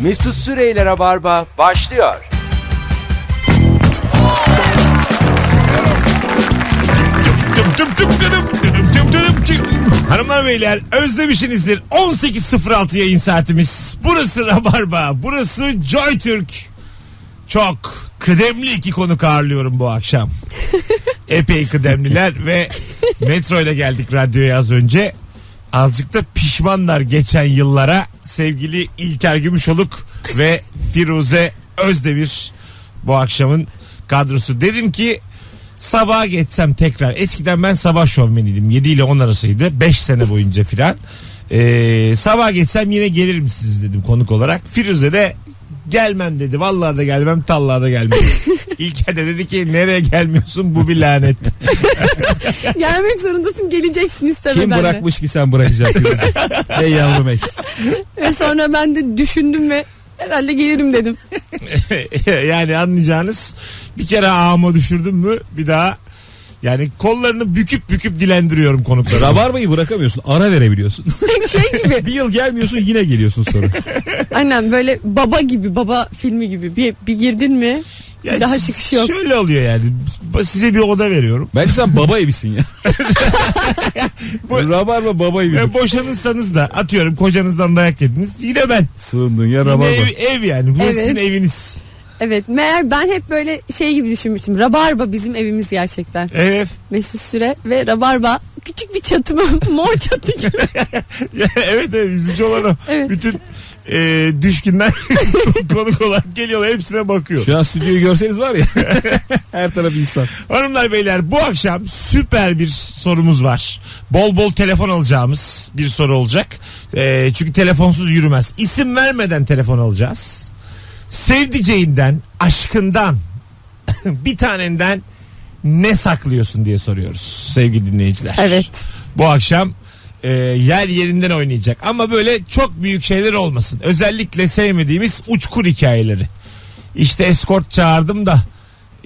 Mesut Süreyler'e barba başlıyor. Hanımlar beyler özlemişsinizdir. 18.06 yayın saatimiz. Burası Rabarba burası Joy Türk. Çok kıdemli iki konuk ağırlıyorum bu akşam. Epey kıdemliler ve metro ile geldik radyoya az önce. Azıcık da pişmanlar geçen yıllara sevgili İlker Gümüşoluk ve Firuze Özdemir bu akşamın kadrosu dedim ki sabaha geçsem tekrar. Eskiden ben sabah şovmeniydim. 7 ile 10 arasıydı. 5 sene boyunca filan. Ee, sabah geçsem yine gelir misiniz dedim konuk olarak. Firuze de gelmem dedi. Vallahi da gelmem, tallaha da gelmem. İlker de dedi ki nereye gelmiyorsun bu bir lanet. Gelmek zorundasın geleceksin istemeden Kim de. bırakmış ki sen bırakacaksın? ey yavrum ey. Ve sonra ben de düşündüm ve herhalde gelirim dedim. yani anlayacağınız bir kere ağıma düşürdüm mü bir daha yani kollarını büküp büküp dilendiriyorum konukları. Rabarbayı bırakamıyorsun. Ara verebiliyorsun. şey gibi bir yıl gelmiyorsun yine geliyorsun sonra. aynen böyle baba gibi baba filmi gibi bir, bir girdin mi Ya daha çıkış yok. Şöyle oluyor yani. Size bir oda veriyorum. Bence sen baba evisin ya. Rabarba baba evi. Ve boşanırsanız da atıyorum kocanızdan dayak yediniz. Yine ben. Sığındın ya Yine rabarba. ev, ev yani. Bu Evet. sizin eviniz. Evet meğer ben hep böyle şey gibi düşünmüştüm. Rabarba bizim evimiz gerçekten. Evet. Mesut Süre ve Rabarba küçük bir çatı mı? Mor çatı gibi. evet evet üzücü olan o. Evet. Bütün e, düşkünler konuk olarak geliyorlar hepsine bakıyor. Şu an stüdyoyu görseniz var ya. her taraf insan. Hanımlar beyler bu akşam süper bir sorumuz var. Bol bol telefon alacağımız bir soru olacak. Ee, çünkü telefonsuz yürümez. İsim vermeden telefon alacağız. Sevdiceğinden, aşkından, bir tanenden ne saklıyorsun diye soruyoruz sevgili dinleyiciler. Evet. Bu akşam e, yer yerinden oynayacak. Ama böyle çok büyük şeyler olmasın. Özellikle sevmediğimiz uçkur hikayeleri. İşte eskort çağırdım da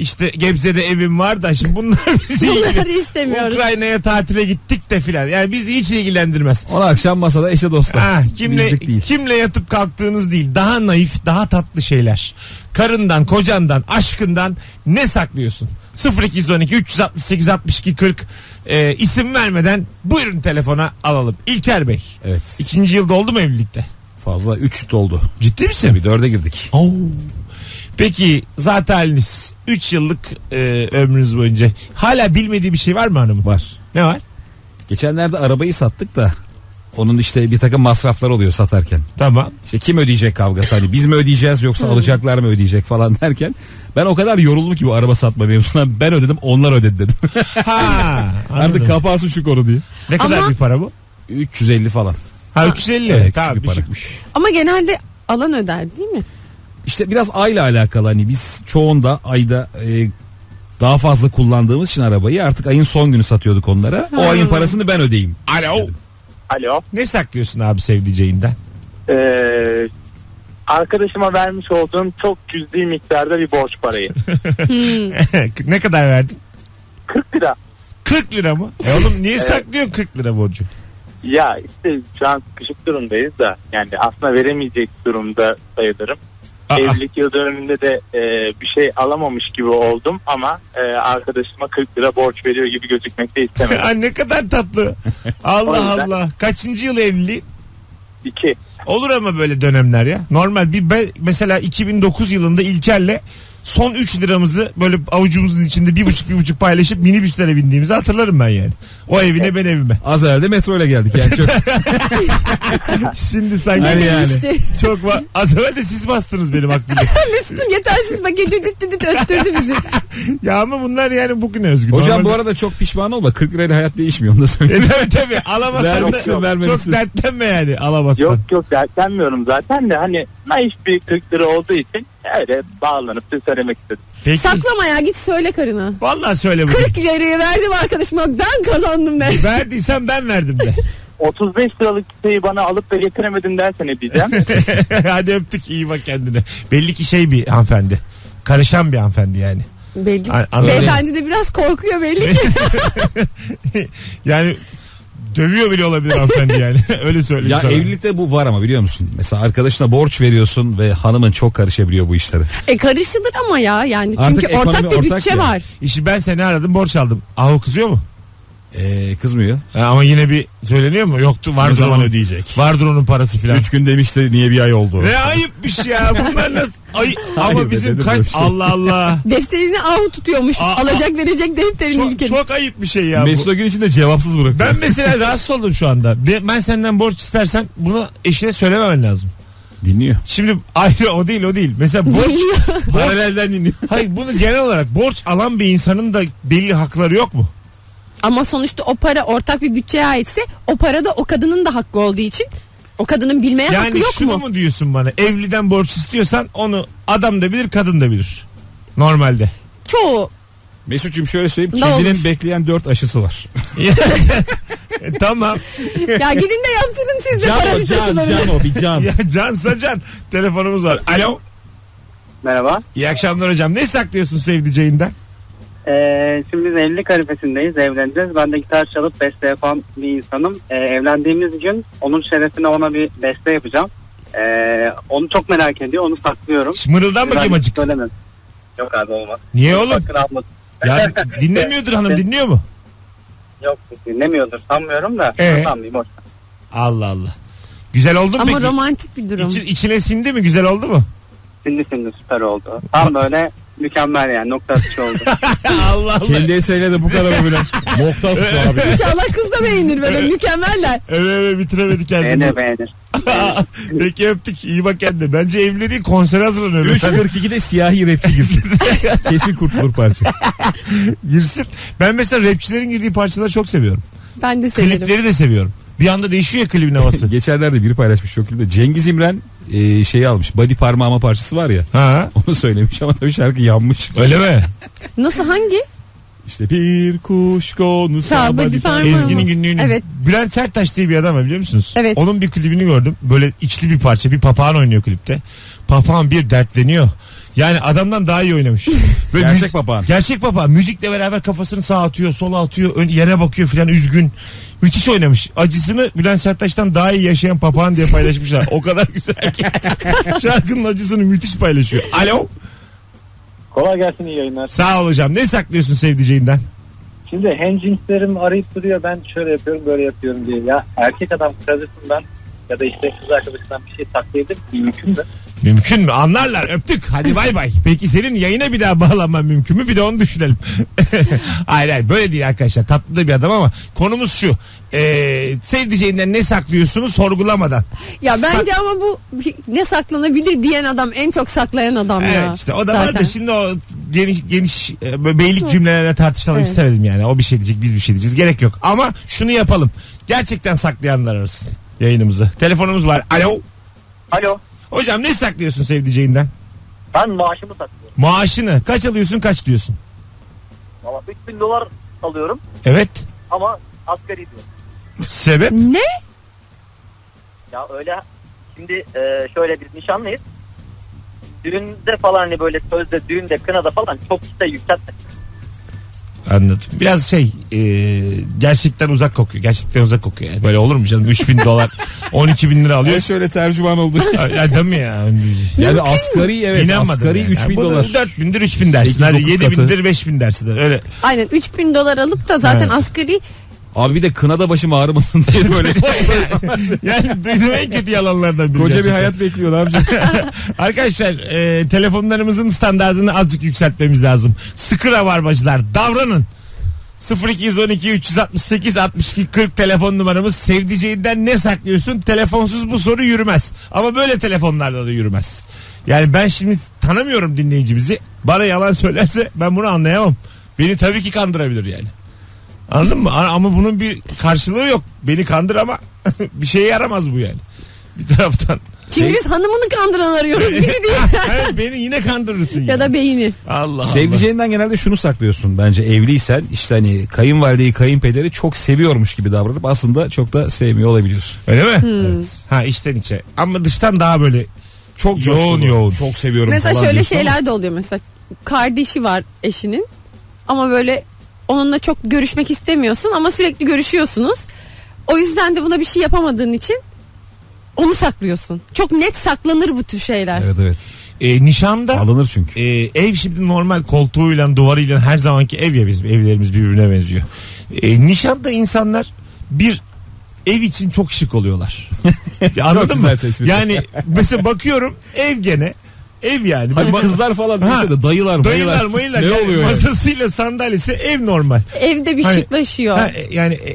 işte Gebze'de evim var da şimdi bunlar bizi Bunları istemiyoruz. Ukrayna'ya tatile gittik de filan. Yani bizi hiç ilgilendirmez. Ona akşam masada eşe dosta. Ha, kimle Bizlik değil. kimle yatıp kalktığınız değil. Daha naif, daha tatlı şeyler. Karından, kocandan, aşkından ne saklıyorsun? 0212 368 62 40 e, isim vermeden buyurun telefona alalım. İlker Bey. Evet. İkinci yılda oldu mu evlilikte? Fazla 3 oldu. Ciddi misin? Bir dörde girdik. Oo. Peki zaten haliniz 3 yıllık e, ömrünüz boyunca hala bilmediği bir şey var mı hanımın? Var. Ne var? Geçenlerde arabayı sattık da onun işte bir takım masraflar oluyor satarken. Tamam. İşte kim ödeyecek kavgası hani biz mi ödeyeceğiz yoksa alacaklar mı ödeyecek falan derken ben o kadar yoruldum ki bu araba satma mevzusundan ben ödedim onlar ödedi dedim. Ha. Artık kapansın şu konu diye. ne kadar Ama- bir para bu? 350 falan. Ha 350. Evet, küçük tamam bir para. düşükmüş. Ama genelde alan öder değil mi? İşte biraz ayla alakalı hani biz çoğunda ayda e, daha fazla kullandığımız için arabayı artık ayın son günü satıyorduk onlara. O ayın parasını ben ödeyeyim. Alo. Alo. Ne saklıyorsun abi sevdiceğinden? Ee, arkadaşıma vermiş olduğum çok cüzi miktarda bir borç parayı. ne kadar verdin? 40 lira. 40 lira mı? E oğlum niye saklıyorsun 40 lira borcu? Ya işte şu an sıkışık durumdayız da yani aslında veremeyecek durumda sayılırım. Evlilik yıl dönümünde de e, bir şey alamamış gibi oldum ama e, arkadaşıma 40 lira borç veriyor gibi gözükmek de istemedim. Ay ne kadar tatlı. O Allah yüzden- Allah. Kaçıncı yıl evliliği? İki. Olur ama böyle dönemler ya. Normal bir be- mesela 2009 yılında İlker'le son 3 liramızı böyle avucumuzun içinde bir buçuk bir buçuk paylaşıp minibüslere bindiğimizi hatırlarım ben yani. O evine ben evime. Az evvel de metro ile geldik yani çok. Şimdi sanki Hani yani. İşte çok var. Az evvel de siz bastınız benim aklımda. Mesut'un yetersiz paketi düt düt düt öttürdü bizi. ya ama bunlar yani bugüne özgü. Hocam bu Normalde- arada çok pişman olma 40 lirayla hayat değişmiyor onu da söyleyeyim. E tabii tabii alamazsan Vermişsin, da çok vermemişsin. dertlenme yani alamazsan. Yok yok dertlenmiyorum zaten de hani naif bir 40 lira olduğu için öyle bağlanıp da söylemek istedim. Peki. Saklama ya git söyle karına. Vallahi söyle bugün. 40 lirayı verdim arkadaşıma ben kazandım ben. Verdiysen ben verdim de. 35 liralık şeyi bana alıp da getiremedin dersen ne diyeceğim? Hadi öptük iyi bak kendine. Belli ki şey bir hanımefendi. Karışan bir hanımefendi yani. Belli. A- anladım. Beyefendi de biraz korkuyor belli ki. Yani dövüyor bile olabilir hanımefendi yani. Öyle söyleyeyim Ya sana. evlilikte bu var ama biliyor musun? Mesela arkadaşına borç veriyorsun ve hanımın çok karışabiliyor bu işlere. E karışılır ama ya yani Artık çünkü ortak ekonomi bir ortak bütçe ya. var. İşi ben seni aradım borç aldım. Ahu kızıyor mu? Ee, kızmıyor. Ha, ama yine bir söyleniyor mu? Yoktu vardır ne zaman onun, ödeyecek? Vardır onun parası filan. Üç gün demişti niye bir ay oldu? Ne ayıpmış ya bunlar nasıl ay ama Hayır bizim kaç şey. Allah Allah Defterini ahu tutuyormuş. Aa, Alacak verecek defterini çok, ülkenin. çok ayıp bir şey ya bu. Mesut o gün içinde cevapsız bırakıyor. Ben mesela rahatsız oldum şu anda. Ben senden borç istersem bunu eşine söylememen lazım. Dinliyor. Şimdi ayrı o değil o değil. Mesela borç Paralelden dinliyor. hayır bunu genel olarak borç alan bir insanın da belli hakları yok mu? Ama sonuçta o para ortak bir bütçeye aitse o para da o kadının da hakkı olduğu için o kadının bilmeye hakkı Yani yok şunu mu? mu? diyorsun bana? Evliden borç istiyorsan onu adam da bilir kadın da bilir. Normalde. Çoğu Mesut'cum şöyle söyleyeyim. Ne Kedinin olur? bekleyen dört aşısı var. E, tamam. ya gidin de yaptırın siz de Can o parazit can aşılarını. can o bir can. ya Cansa Can. Telefonumuz var. Alo. Merhaba. İyi akşamlar hocam. Ne saklıyorsun sevdiceğinden? Ee, şimdi biz evlilik arifesindeyiz, evleneceğiz. Ben de gitar çalıp beste yapan bir insanım. Ee, evlendiğimiz gün onun şerefine ona bir beste yapacağım. Ee, onu çok merak ediyor, onu saklıyorum. Mırıldan bakayım acık. Söylemem. Yok abi olmaz. Niye oğlum? Ya dinlemiyordur hanım dinliyor mu? Yok dinlemiyordur sanmıyorum da. Ee? Sanmayayım. Allah Allah. Güzel oldu mu Ama peki? romantik bir durum. İçi- içine sindi mi? Güzel oldu mu? Şimdi şimdi süper oldu. Tam böyle mükemmel yani nokta atışı oldu. Allah Allah. Kendi eseриyle de bu kadar mı bilen? Nokta atışı abi. İnşallah kız da beğenir böyle mükemmeller. Evet evet bitiremedi kendini. beğenir beğenir. Peki öptük. İyi bak kendine. Bence evli değil konsere hazırlanıyor. 3.42'de siyahi rapçi girsin. Kesin kurtulur parça. Girsin. Ben mesela rapçilerin girdiği parçaları çok seviyorum. Ben de severim. Klipleri de seviyorum. Bir anda değişiyor ya klibin havası. Geçenlerde biri paylaşmış çok klipte. Cengiz İmren e, şeyi almış. Body parmağıma parçası var ya. ha? Onu söylemiş ama tabii şarkı yanmış. Öyle mi? Nasıl hangi? İşte bir kuş konusu Sağ body parmağım. Ezgi'nin günlüğünü. Evet. Bülent Serttaş diye bir adam var biliyor musunuz? Evet. Onun bir klibini gördüm. Böyle içli bir parça. Bir papağan oynuyor klipte. Papağan bir dertleniyor. Yani adamdan daha iyi oynamış. Böyle Gerçek müzik- papağan. Gerçek papağan. Müzikle beraber kafasını sağa atıyor, sola atıyor, ön, yere bakıyor filan üzgün. Müthiş oynamış. Acısını Bülent Serttaş'tan daha iyi yaşayan papağan diye paylaşmışlar. o kadar güzel ki. Şarkının acısını müthiş paylaşıyor. Alo. Kolay gelsin iyi yayınlar. Sağ ol hocam. Ne saklıyorsun sevdiceğinden? Şimdi hemcinslerim arayıp duruyor ben şöyle yapıyorum böyle yapıyorum diye. Ya erkek adam karısından ya da işte kız arkadaşından bir şey saklayabilir mi? Mümkün mü? Mümkün mü? Anlarlar. Öptük. Hadi bay bay. Peki senin yayına bir daha bağlanman mümkün mü? Bir de onu düşünelim. hayır hayır böyle değil arkadaşlar. Tatlı da bir adam ama konumuz şu. Ee, sevdiceğinden ne saklıyorsunuz sorgulamadan. Ya bence ama bu ne saklanabilir diyen adam en çok saklayan adam ya. Evet işte o da var da şimdi o geniş geniş e, beylik cümlelerle tartışalım Evet. istemedim yani. O bir şey diyecek biz bir şey diyeceğiz. Gerek yok. Ama şunu yapalım. Gerçekten saklayanlar arasın yayınımızı. Telefonumuz var. Alo. Alo. Hocam ne saklıyorsun sevdiceğinden? Ben maaşımı saklıyorum. Maaşını kaç alıyorsun kaç diyorsun? Valla 3000 dolar alıyorum Evet. ama asgari diyorum. Sebep? Ne? Ya öyle şimdi e, şöyle biz nişanlıyız. Düğünde falan hani böyle sözde düğünde kınada falan çok işte yükseltme. Anladım. Biraz şey e, gerçekten uzak kokuyor. Gerçekten uzak kokuyor. Yani böyle olur mu canım? 3000 dolar 12 bin lira alıyor. Ya şöyle tercüman oldu. ya değil mi ya? Yani asgari evet İnanmadım asgari yani. 3000 Bu da dolar. 4 bindir 3 bin dersin. Sekiz, Hadi dokuz 7 katı. bindir 5 bin dersin. Öyle. Aynen 3000 dolar alıp da zaten Evet. asgari Abi bir de kınada başım ağrımasın diye böyle. yani duyduğum en kötü yalanlardan biri. Koca bir gerçekten. hayat bekliyor ne yapacaksın? Arkadaşlar e, telefonlarımızın standartını azıcık yükseltmemiz lazım. Sıkı rabarbacılar davranın. 0212 368 62 40 telefon numaramız. Sevdiceğinden ne saklıyorsun? Telefonsuz bu soru yürümez. Ama böyle telefonlarla da yürümez. Yani ben şimdi tanımıyorum dinleyicimizi. Bana yalan söylerse ben bunu anlayamam. Beni tabii ki kandırabilir yani. Anladın mı? Ama bunun bir karşılığı yok. Beni kandır ama bir şeye yaramaz bu yani. Bir taraftan. Çünkü Şey- biz hanımını kandıran arıyoruz bizi değil. evet beni yine kandırırsın ya da beyni. Allah Allah. Sevdiceğinden genelde şunu saklıyorsun bence evliysen işte hani kayınvalideyi kayınpederi çok seviyormuş gibi davranıp aslında çok da sevmiyor olabiliyorsun. Öyle mi? Hmm. Ha içten içe. Ama dıştan daha böyle Çok Yoğun yoğun. Çok seviyorum Mesela falan şöyle diyorsun ama şeyler de oluyor mesela kardeşi var eşinin ama böyle onunla çok görüşmek istemiyorsun ama sürekli görüşüyorsunuz. O yüzden de buna bir şey yapamadığın için onu saklıyorsun. Çok net saklanır bu tür şeyler. Evet evet. E, nişanda Alınır çünkü. e, ev şimdi normal koltuğuyla duvarıyla her zamanki ev ya bizim evlerimiz birbirine benziyor. E, nişanda insanlar bir ev için çok şık oluyorlar. Anladın mı? Yani mesela bakıyorum ev gene ev yani. Hadi Ma- kızlar falan Ha. neyse de dayılar Dayılar mayılar. mayılar. Ne yani oluyor yani? Masasıyla sandalyesi ev normal. Evde bir Hani- şıklaşıyor. Ha, e, yani e,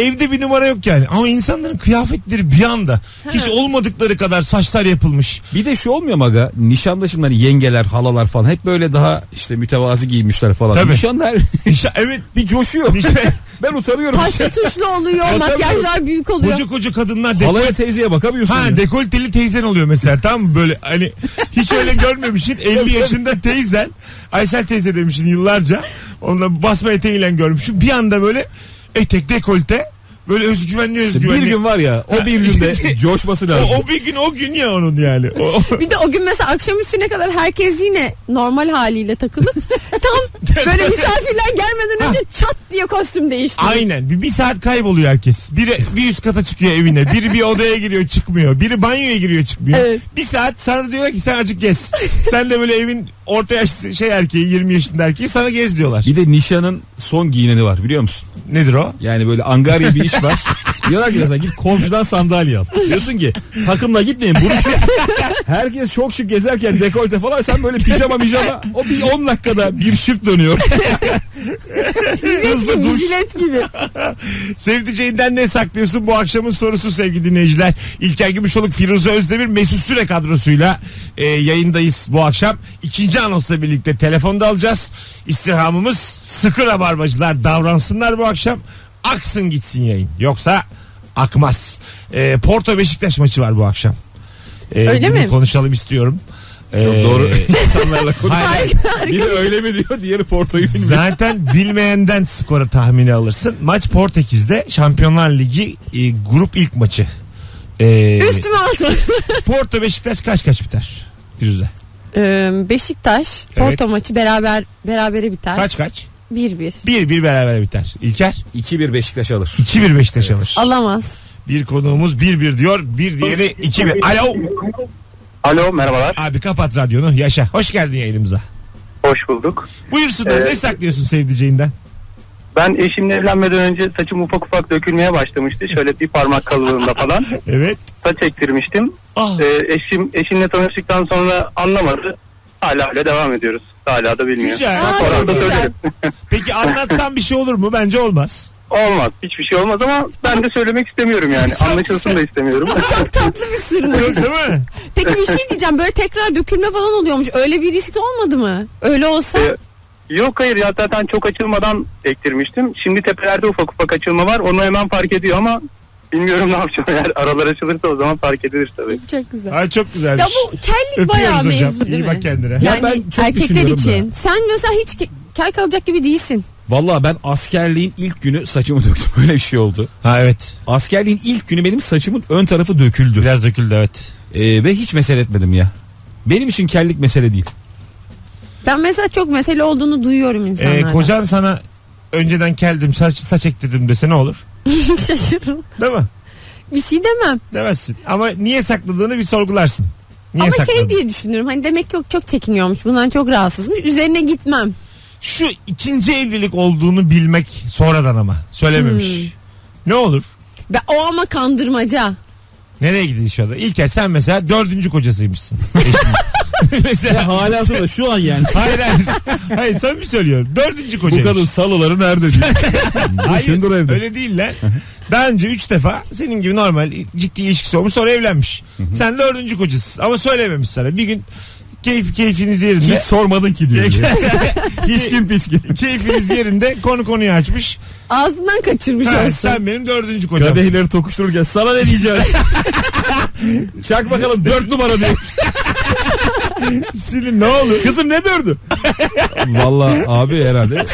e, evde bir numara yok yani. Ama insanların kıyafetleri bir anda hiç olmadıkları kadar saçlar yapılmış. Bir de şu olmuyor mu aga? Nişanda şimdi hani yengeler, halalar falan hep böyle daha işte mütevazi giymişler falan. Tabii. Nişanda her Nişan, evet. bir coşuyor. Nişan- ben utanıyorum. Taşlı tuşlu oluyor, makyajlar büyük oluyor. koca koca kadınlar dekol- Halaya teyzeye bakamıyorsun. Ha ya. dekolteli teyzen oluyor mesela tamam mı böyle hani hiç öyle görmemişsin 50 yaşında teyzen Aysel teyze demişsin yıllarca onunla basma eteğiyle görmüşsün bir anda böyle etek dekolte böyle özgüvenli özgüvenli. bir gün var ya o bir günde coşması lazım. o, o bir gün o gün ya onun yani. O, Bir de o gün mesela akşam üstüne kadar herkes yine normal haliyle takılıp tam böyle misafirler gelmeden önce çat diye kostüm değiştiriyor. Aynen bir, bir saat kayboluyor herkes. Biri bir üst kata çıkıyor evine. Biri bir odaya giriyor çıkmıyor. Biri banyoya giriyor çıkmıyor. Evet. Bir saat sana diyorlar ki sen azıcık gez. sen de böyle evin orta yaşlı şey erkeği 20 yaşında erkeği sana gez diyorlar. Bir de nişanın son giyineni var biliyor musun? Nedir o? Yani böyle angarya bir iş var. Diyorlar ki mesela git komşudan sandalye al. Diyorsun ki takımla gitmeyin. Burası herkes çok şık gezerken dekolte falan sen böyle pijama pijama o bir 10 dakikada bir şık dönüyor. Hızlı duş. Jilet gibi. Sevdiceğinden ne saklıyorsun bu akşamın sorusu sevgili dinleyiciler. İlker Gümüşoluk, Firuze Özdemir, Mesut Süre kadrosuyla e, yayındayız bu akşam. İkinci anonsla birlikte telefonda alacağız. İstirhamımız sıkı rabarbacılar davransınlar bu akşam. Aksın gitsin yayın. Yoksa akmaz. E, Porto Beşiktaş maçı var bu akşam. E, Öyle bunu mi? konuşalım istiyorum. Çok E, doğru insanlarla konuş. Hayır. Biri öyle mi diyor diğeri Porto'yu bilmiyor. Zaten bilmeyenden skoru tahmini alırsın. Maç Portekiz'de Şampiyonlar Ligi e, grup ilk maçı. E, Üstüme altıma. Porto Beşiktaş kaç kaç biter? Firuze. Ee, Beşiktaş Porto maçı beraber berabere biter. Kaç kaç? 1-1. 1-1 beraber biter. İlker 2-1 Beşiktaş alır. 2-1 Beşiktaş alır. Alamaz. Bir konuğumuz 1-1 diyor. Bir diğeri 2-1. Alo. Alo merhabalar. Abi kapat radyonu. Yaşa. Hoş geldin yayınımıza. Hoş bulduk. Buyursunlar. Ee, ne saklıyorsun sevdiceğinden? Ben eşimle evlenmeden önce saçım ufak ufak dökülmeye başlamıştı. Şöyle bir parmak kalınlığında falan. Evet. Saç ektirmiştim. Ah. Ee, eşim eşimle tanıştıktan sonra anlamadı. Hala öyle devam ediyoruz. Hala da bilmiyor. Güzel. Aa, Sonra da güzel. söylerim. Peki anlatsan bir şey olur mu? Bence olmaz. Olmaz. Hiçbir şey olmaz ama ben de söylemek istemiyorum yani. Çok Anlaşılsın da istemiyorum. Çok tatlı bir sırmış. Değil mi? Peki bir şey diyeceğim böyle tekrar dökülme falan oluyormuş. Öyle bir risk olmadı mı? Öyle olsa Ee, Yok hayır ya zaten çok açılmadan ektirmiştim. Şimdi tepelerde ufak ufak açılma var. Onu hemen fark ediyor ama bilmiyorum ne yapacağım. Eğer aralar açılırsa o zaman fark edilir tabii. çok güzel. Ay çok güzelmiş. Ya bu kellik Öpüyoruz bayağı hocam. mevzu değil İyi mi? bak kendine. Ya Yani ben çok erkekler düşünüyorum için. Sen mesela hiç ke- kel kalacak gibi değilsin. Valla ben askerliğin ilk günü saçımı döktüm. Öyle bir şey oldu. Ha evet. Askerliğin ilk günü benim saçımın ön tarafı döküldü. Biraz döküldü evet. Ee, ve hiç mesele etmedim ya. Benim için kellik mesele değil. Ben mesela çok mesele olduğunu duyuyorum Ee, insanlardan. kocan sana önceden keldim saç, saç ektirdim dese ne olur? Şaşırırım. Değil mi? Bir şey demem. Demezsin. Ama niye sakladığını bir sorgularsın. Niye Ama sakladın? şey diye düşünürüm. Hani demek ki çok, çok çekiniyormuş. Bundan çok rahatsızmış. Üzerine gitmem. Şu ikinci evlilik olduğunu bilmek sonradan ama söylememiş. Hmm. Ne olur? Ve o ama kandırmaca. Nereye gidiş orada? İlker sen mesela dördüncü kocasıymışsın. Mesela Hala da şu an yani. hayır hayır. Hayır sen mi söylüyorum? Dördüncü Bu kocaymış. kadın salıları nerede diyor. Hayır evde. öyle değil lan. Daha önce üç defa senin gibi normal ciddi ilişkisi olmuş sonra evlenmiş. Sen dördüncü kocasısın ama söylememiş sana. Bir gün keyif keyfiniz yerinde. Hiç sormadın ki diyor. Pişkin pişkin. keyfiniz yerinde konu konuyu açmış. Ağzından kaçırmış Ha, olsun. sen benim dördüncü kocam. Kadehleri tokuştururken sana ne diyeceğim? Çak bakalım dört numara diyor. Şimdi ne olur? Kızım ne dördü? Valla abi herhalde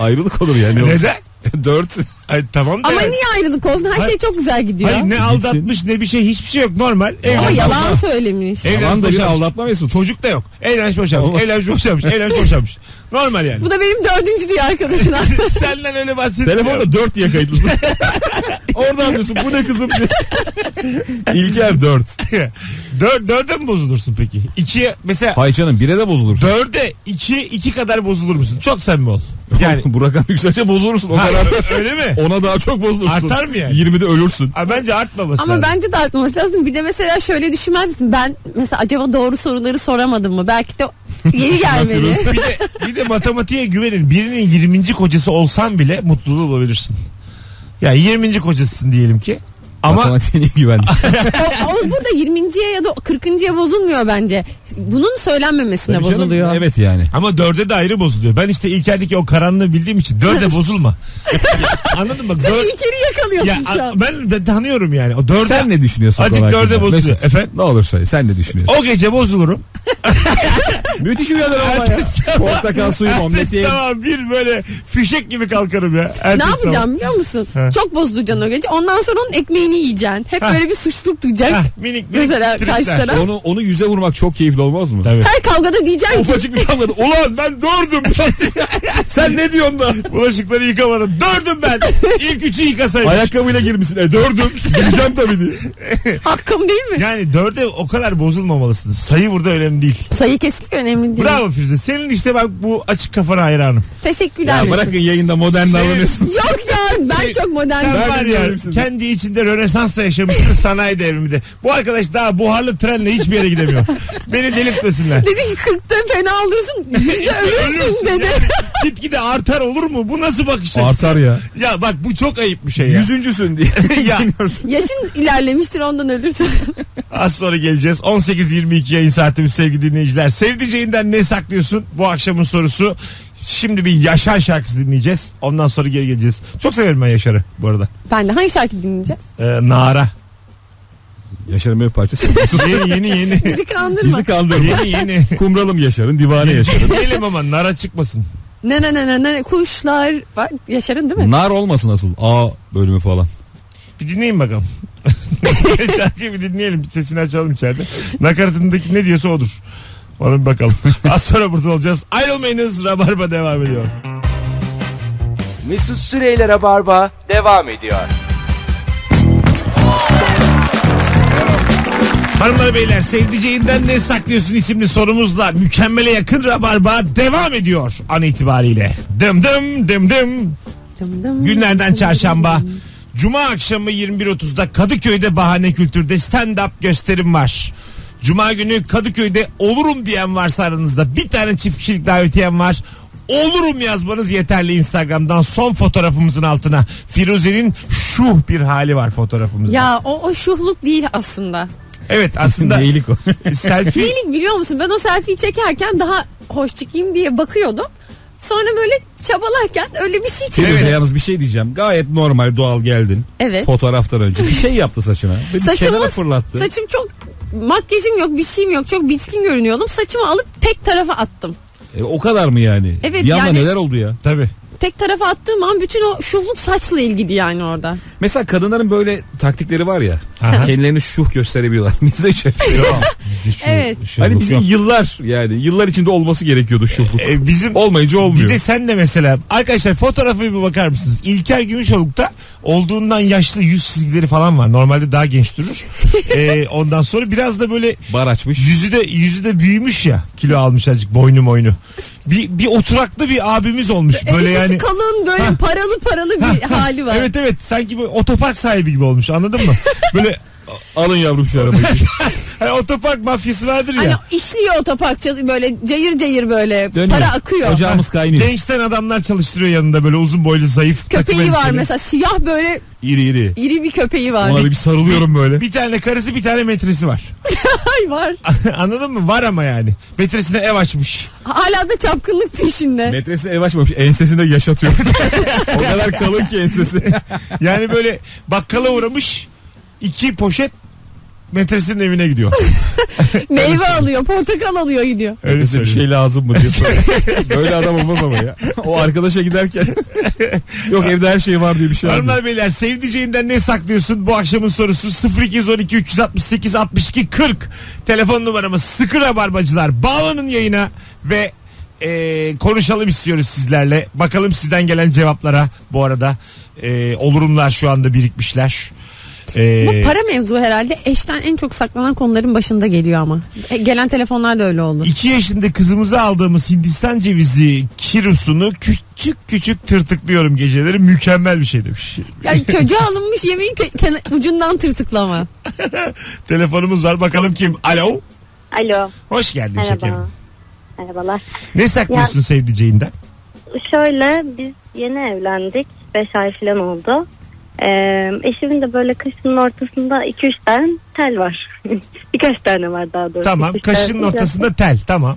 ayrılık olur yani. Neden? Dört. Ay, tamam da Ama yani- niye ayrılık olsun? Her Hayır. şey çok güzel gidiyor. Hayır ne aldatmış ne bir şey hiçbir şey yok normal. Ama Evlenmiş, yalan söylemiş. Evlenmiş, Yalan da bir boşanmış. aldatma Mesut. Çocuk da yok. Evlenmiş boşanmış. Olmaz. Evlenmiş boşanmış. Evlenmiş boşanmış. Normal yani. Bu da benim dördüncü diye arkadaşına. Senden öyle bahsediyorum. Telefonda 4 diye kayıtlısın. Oradan diyorsun bu ne kızım diye. İlker 4. Dör, dörde mi bozulursun peki? İkiye mesela Hay canım bire de bozulursun. dörde iki, iki kadar bozulur musun? Çok samimi ol. Yani bu rakam yükselce bozulursun. O Ha, kadar öyle mi? Ona daha çok bozulursun. Artar mı yani? 20'de ölürsün. Ha, bence artmaması Ama lazım. bence de artmaması lazım. Bir de mesela şöyle düşünmez misin? Ben mesela acaba doğru soruları soramadım mı? Belki de yeni gelmeli. bir de, bir de matematiğe güvenin. Birinin 20. kocası olsan bile mutluluğu bulabilirsin. Ya 20. kocasısın diyelim ki. Ama Matematiğine güvendik. o, o burada 20.ye ya da 40.ye bozulmuyor bence. Bunun söylenmemesine Tabii canım, bozuluyor. Evet yani. ama dörde de ayrı bozuluyor. Ben işte İlker'deki o karanlığı bildiğim için dörde bozulma. Anladın mı? Sen Dör- İlker'i yakalıyorsun ya, şu an. ben, ben tanıyorum yani. O dörde, Sen ne düşünüyorsun? Azıcık dörde bozuluyor. Mesut, Efendim? Ne olur söyle. Sen ne düşünüyorsun? o gece bozulurum. Müthiş uyanır ama ya. Portakal suyu omlet Ertesi yiyelim. sabah bir böyle fişek gibi kalkarım ya. Ne Ertesi sabah. yapacağım biliyor musun? He. Çok bozduracaksın o gece. Ondan sonra onun ekmeğini yiyeceksin. Hep Heh. böyle bir suçluluk duyacak. Heh, minik minik Mesela karşı taraf. Onu, onu yüze vurmak çok keyifli olmaz mı? Tabii. Her kavgada diyeceksin ki Ufacık bir kavgada. Ulan ben dördüm. Sen ne diyorsun da? Bulaşıkları yıkamadım. Dördüm ben. İlk üçü yıkasaydım. Ayakkabıyla girmişsin. E dördüm. Gireceğim tabii diye. hakkım değil mi? Yani dörde o kadar bozulmamalısınız. Sayı burada önemli değil. Sayı kesinlikle önemli değil. Bravo Firuze. Senin işte bak bu açık kafana hayranım. Teşekkürler. Ya Mesut. bırakın yayında modern Senin- davranıyorsun. Yok ya ben Şey- çok modern. Sen Ben var ya biliyorum sizi. kendi içinde Rönesans'ta yaşamışsın sanayi devriminde. Bu arkadaş daha buharlı trenle hiçbir yere gidemiyor. Beni delirtmesinler. Dedi ki 40'ta fena olursun. Yüzde ölürsün dedi. Yani gitgide artar olur mu? Bu nasıl bakış açısı? Artar ya. Ya bak bu çok ayıp bir şey ya. Yüzüncüsün diye. ya Yaşın ilerlemiştir ondan ölürsün. az sonra geleceğiz. 18.22 yayın saatimiz sevgili dinleyiciler. Sevdiceğinden ne saklıyorsun? Bu akşamın sorusu. Şimdi bir Yaşar şarkısı dinleyeceğiz. Ondan sonra geri geleceğiz. Çok severim ben Yaşar'ı bu arada. ben de hangi şarkı dinleyeceğiz? Ee, Nara. Yaşar'ın bir parçası. Yeni yeni yeni. Bizi kandırma. Bizi kandırma. yeni yeni. Kumralım Yaşar'ın, divane Yaşar'ın. Diyelim ama Nara çıkmasın. Ne ne ne ne ne kuşlar var. Yaşar'ın değil mi? Nar olmasın asıl. A bölümü falan. Bir dinleyin bakalım. Şarkıyı bir dinleyelim. Sesini açalım içeride. Nakaratındaki ne diyorsa odur. Ona bir bakalım. Az sonra burada olacağız. Ayrılmayınız. Rabarba devam ediyor. Mesut Süreyler'e barba devam ediyor. Hanımlar beyler sevdiceğinden ne saklıyorsun isimli sorumuzla mükemmele yakın Rabarba devam ediyor an itibariyle. Dım dım dım dım. Dım dım. Günlerden çarşamba. Cuma akşamı 21.30'da Kadıköy'de Bahane Kültür'de stand-up gösterim var. Cuma günü Kadıköy'de olurum diyen varsa aranızda bir tane çift kişilik davetiyem var. Olurum yazmanız yeterli Instagram'dan son fotoğrafımızın altına. Firuze'nin şuh bir hali var fotoğrafımızda. Ya o, o şuhluk değil aslında. Evet aslında Neylik o. selfie Neylik biliyor musun? Ben o selfie'yi çekerken daha hoş çıkayım diye bakıyordum. Sonra böyle çabalarken öyle bir şey çıktı. Evet. Firuze yalnız bir şey diyeceğim. Gayet normal doğal geldin. Evet. Fotoğraftan önce. Bir şey yaptı saçına. Bir Saçımı- kenara fırlattı. Saçım çok makyajım yok bir şeyim yok çok bitkin görünüyordum. Saçımı alıp tek tarafa attım. E, o kadar mı yani? Evet, bir anda yani- neler oldu ya? tabii. Tek tarafa attığım an bütün o şuhluk saçla ilgili yani orada. Mesela kadınların böyle taktikleri var ya. Aha. Kendilerini şuh gösterebiliyorlar. Bizde hiç öyle bir şey yok. Şu- Evet. şu Hani bizim yok. yıllar yani yıllar içinde olması gerekiyordu şuhluk. E, bizim Olmayınca olmuyor. Bir de sen de mesela arkadaşlar fotoğrafı bir bakar mısınız? İlker Gümüşoluk'ta olduğundan yaşlı yüz çizgileri falan var. Normalde daha genç durur. E, ondan sonra biraz da böyle Bar açmış. yüzü de yüzü de büyümüş ya. Kilo almış azıcık boynu moynu. Bir, bir oturaklı bir abimiz olmuş. Böyle Elbisesi yani. kalın böyle Ha. paralı paralı bir hali var. Evet evet sanki böyle otopark sahibi gibi olmuş anladın mı? Böyle Alın yavrum şu arabayı. hani otopark mafyası vardır Hani ya. işliyor otopark böyle cayır cayır böyle Dönüyor. para akıyor. Ocağımız kaynıyor. Gençten adamlar çalıştırıyor yanında böyle uzun boylu zayıf. Köpeği var mesela siyah böyle İri iri. iri bir köpeği var. Ona da bir sarılıyorum böyle. Bir tane karısı bir tane metresi var. Ay var. Anladın mı? Var ama yani. Metresine ev açmış. Hala da çapkınlık peşinde. Metresi ev açmamış. Ensesinde yaşatıyor. o kadar kalın ki ensesi. Yani böyle bakkala uğramış iki poşet metresinin evine gidiyor. Meyve alıyor, portakal alıyor gidiyor. Öyle bir söyleyeyim. şey lazım mı diye soruyor. Böyle adam olmaz ama ya. O arkadaşa giderken yok evde her şey var diye bir şey var. Hanımlar beyler sevdiceğinden ne saklıyorsun? Bu akşamın sorusu 0212 368 62 40. Telefon numaramız sıkı rabarbacılar. Bağlanın yayına ve e, konuşalım istiyoruz sizlerle. Bakalım sizden gelen cevaplara bu arada e, olurumlar şu anda birikmişler. E, Bu para mevzu herhalde eşten en çok saklanan konuların başında geliyor ama. E, Gelen telefonlar da öyle oldu. 2 yaşında kızımıza aldığımız Hindistan cevizi kirusunu küçük küçük tırtıklıyorum geceleri. Mükemmel bir şey demiş. Yani çocuğa alınmış yemeğin ucundan tırtıklama. Telefonumuz var bakalım kim? Alo. Alo. Hoş geldin şekerim. Merhaba. Merhabalar. Ne saklıyorsun sevdiceğinden? Şöyle biz yeni evlendik. 5 ay falan oldu. Ee, eşimin de böyle kaşının ortasında 2-3 tane tel var. birkaç tane var daha doğrusu. Tamam üç kaşının tane. ortasında tel tamam.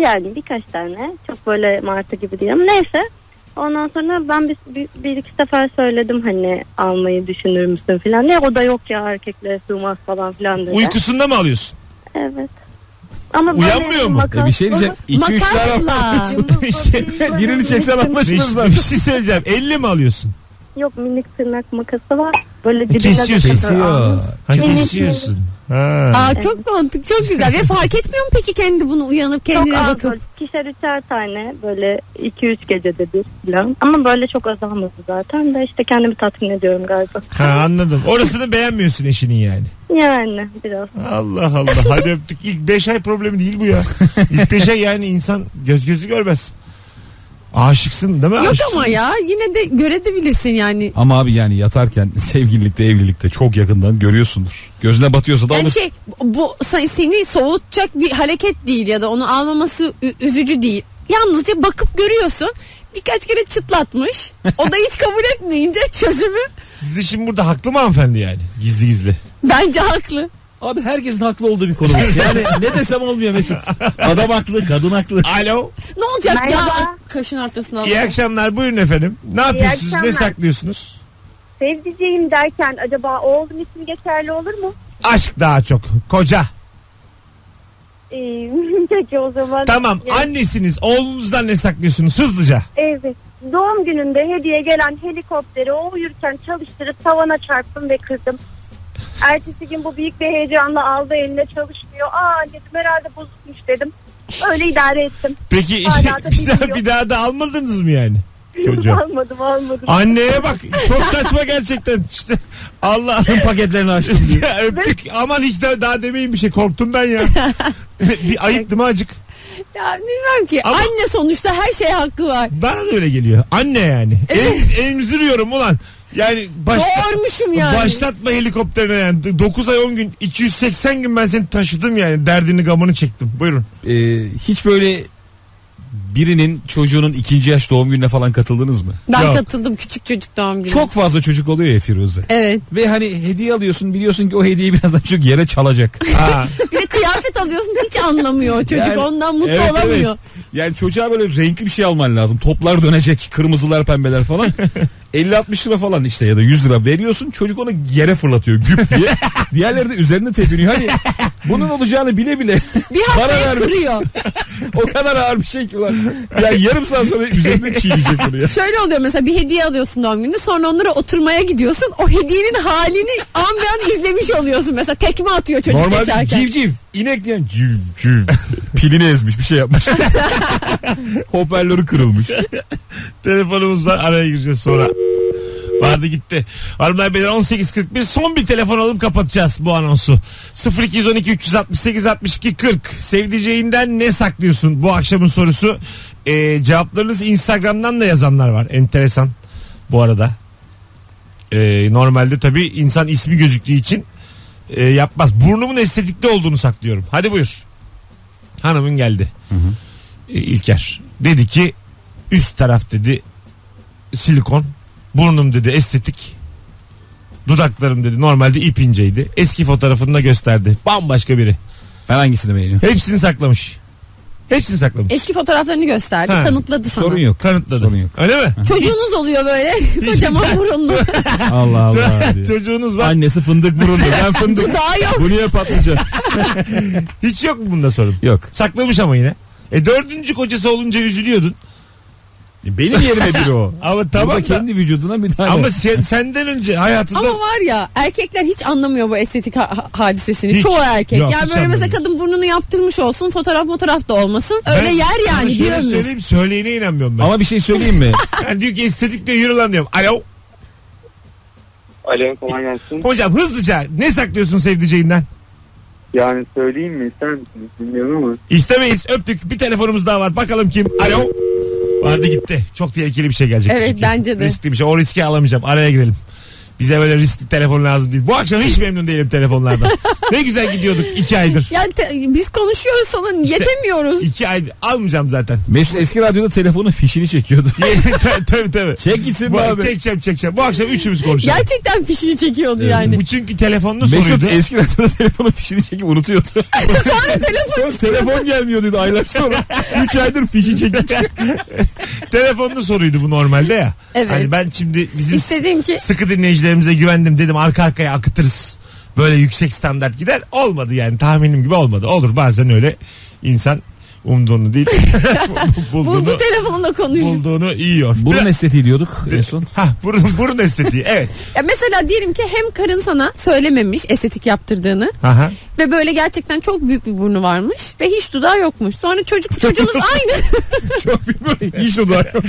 Yani birkaç tane. Çok böyle martı gibi ama neyse. Ondan sonra ben bir, bir, bir iki sefer söyledim hani almayı düşünür müsün falan diye. O da yok ya erkeklere sığmaz falan filan dedi. Uykusunda mı alıyorsun? Evet. Ama Uyanmıyor mu? E bir şey diyeceğim. 2-3 tane Makasla. İşte birini çeksen bir, anlaşılır zaten. bir şey söyleyeceğim. 50 mi alıyorsun? Yok minik tırnak makası var. Böyle dibine kesiyorsun. kadar Kesiyor. Ha, Minik kesiyorsun. Ha. Aa çok mantık çok güzel ve fark etmiyor mu peki kendi bunu uyanıp kendine Çok az bakıp böyle ikişer üçer tane böyle iki üç gecede bir falan. Ama böyle çok azalmadı zaten de işte kendimi tatmin ediyorum galiba. ha anladım. Orasını beğenmiyorsun eşinin yani. Yani biraz. Allah Allah. Hadi öptük. İlk 5 ay problemi değil bu ya. İlk 5 ay yani insan göz gözü görmez. Aşıksın değil mi? yok Aşıksın. ama ya yine de görebilirsin yani. Ama abi yani yatarken sevgililikte evlilikte çok yakından görüyorsundur. Gözüne batıyorsa da Yani alır. şey bu se- seni soğutacak bir hareket değil ya da onu almaması ü- üzücü değil. Yalnızca bakıp görüyorsun. Birkaç kere çıtlatmış. O da hiç kabul etmeyince çözümü Siz de şimdi burada haklı mı hanımefendi yani? Gizli gizli. bence haklı. Abi herkesin haklı olduğu bir konu. bu. Yani ne desem olmuyor Mesut. Adam haklı, kadın haklı. Alo. Ne olacak ya? Merhaba. Kaşın ortasına İyi akşamlar. Buyurun efendim. Ne yapıyorsunuz? Ne akşamlar. saklıyorsunuz? Sevdiceğim derken acaba oğlum için geçerli olur mu? Aşk daha çok. Koca. Ee, peki o zaman. Tamam. Yani- Annesiniz. Oğlunuzdan ne saklıyorsunuz? Hızlıca. Evet. Doğum gününde hediye gelen helikopteri o uyurken çalıştırıp tavana çarptım ve kırdım. Ertesi gün bu büyük bir heyecanla aldı eline çalışmıyor. Aa dedim herhalde bozulmuş dedim. Öyle idare ettim. Peki Hala da bir daha, biliyor. bir daha da almadınız mı yani? Çocuğa. almadım almadım. Anneye bak çok saçma gerçekten işte Allah Tüm paketlerini açtım diyor. ya öptük aman hiç daha, daha demeyin bir şey korktum ben ya bir ayıp değil mi acık Ya bilmem ki. Ama- Anne sonuçta her şey hakkı var. bana da öyle geliyor anne yani em, emziriyorum ulan yani başla, Doğurmuşum yani. başlatma helikopterine yani 9 ay 10 gün 280 gün ben seni taşıdım yani derdini gamını çektim buyurun Ee, hiç böyle birinin çocuğunun ikinci yaş doğum gününe falan katıldınız mı? Ben Yok. katıldım küçük çocuk doğum günü. Çok fazla çocuk oluyor ya Firuze. Evet. Ve hani hediye alıyorsun biliyorsun ki o hediyeyi birazdan çocuk yere çalacak. ha, Bir de kıyafet alıyorsun hiç anlamıyor çocuk. Yani- Ondan mutlu Evet, olamıyor. evet. Yani çocuğa böyle renkli bir şey alman lazım. Toplar dönecek. Kırmızılar pembeler falan. 50-60 lira falan işte ya da 100 lira veriyorsun. Çocuk onu yere fırlatıyor güp diye. Diğerleri de üzerine tepiniyor. Hani bunun olacağını bile bile Bir para vermiş. kırıyor. O kadar ağır bir şey ki ulan. Yani yarım saat sonra üzerinde çiğneyecek bunu ya. Şöyle oluyor mesela bir hediye alıyorsun doğum gününde sonra onlara oturmaya gidiyorsun. O hediyenin halini an be an izlemiş oluyorsun. Mesela tekme atıyor çocuk Normal geçerken. civciv. inek diyen civ civ. Pilini ezmiş bir şey yapmış. Hoparlörü kırılmış. telefonumuz var araya gireceğiz sonra Vardı gitti. Hanımlar beyler 18.41 son bir telefon alıp kapatacağız bu anonsu. 0212 368 62 40 sevdiceğinden ne saklıyorsun bu akşamın sorusu. Ee, cevaplarınız Instagram'dan da yazanlar var. Enteresan bu arada. Ee, normalde tabii insan ismi gözüktüğü için e, yapmaz. Burnumun estetikte olduğunu saklıyorum. Hadi buyur. Hanımın geldi. Ee, İlker. Dedi ki üst taraf dedi silikon. Burnum dedi estetik. Dudaklarım dedi normalde ip inceydi. Eski fotoğrafını da gösterdi. Bambaşka biri. Ben hangisini beğeniyorum? Hepsini saklamış. Hepsini saklamış. Eski fotoğraflarını gösterdi. Ha, Kanıtladı sana. Sorun yok. Kanıtladı. Sorun yok. Öyle mi? Çocuğunuz oluyor böyle. Kocaman burunlu. Allah Allah diye. Çocuğunuz var. Annesi fındık burunlu. Ben fındık. Daha yok. Bu niye patlayacak? Hiç yok mu bunda sorun? Yok. Saklamış ama yine. E dördüncü kocası olunca üzülüyordun. Benim yerime biri o. Ama tamam Burada da- kendi vücuduna müdahale. Ama sen, senden önce hayatında... Ama var ya erkekler hiç anlamıyor bu estetik ha- ha- hadisesini. Hiç. Çoğu erkek. Yok, yani hiç böyle mesela kadın burnunu yaptırmış olsun fotoğraf fotoğraf da olmasın. Öyle Ben yer sana yani bir şöyle ömür. söyleyeyim söyleyene inanmıyorum ben. Ama bir şey söyleyeyim mi? Yani diyor ki estetikle yürü lan diyorum. Alo. Alo kolay gelsin. Hocam hızlıca ne saklıyorsun sevdiceğinden? Yani söyleyeyim mi ister misiniz bilmiyorum ama. İstemeyiz öptük. Bir telefonumuz daha var. Bakalım kim? Alo. Vardı gitti. Çok tehlikeli bir şey gelecek. Evet, çünkü. bence de. Riskli bir şey. O riski alamayacağım. Araya girelim. Bize böyle riskli telefon lazım değil. Bu akşam hiç memnun değilim telefonlardan. ne güzel gidiyorduk iki aydır. Ya te- biz konuşuyoruz sana yetemiyoruz. İki aydır. Almayacağım zaten. Mesut eski radyoda telefonun fişini çekiyordu. tabii tabii. Çek gitsin Bu, be abi. çekeceğim çekeceğim. Bu akşam üçümüz konuşalım. Gerçekten fişini çekiyordu yani. Bu çünkü telefonlu Mesut soruydu. eski radyoda telefonun fişini çekip unutuyordu. Sonra telefon Sonra telefon gelmiyor diyordu aylar sonra. 3 aydır fişi çekik. Telefonlu soruydu bu normalde ya. Evet. Hani ben şimdi bizim İstediğim ki sıkı dinleyicilerimize güvendim dedim arka arkaya akıtırız. Böyle yüksek standart gider. Olmadı yani tahminim gibi olmadı. Olur bazen öyle insan umduğunu değil bulduğunu, buldu telefonla konuşuyor. bulduğunu yiyor. Burun Biraz- estetiği diyorduk en son. Ha burun, burun estetiği evet. Ya mesela diyelim ki hem karın sana söylememiş estetik yaptırdığını Aha. ve böyle gerçekten çok büyük bir burnu varmış ve hiç dudağı yokmuş. Sonra çocuk çocuğunuz aynı. Çok bir böyle iş dudağı yok.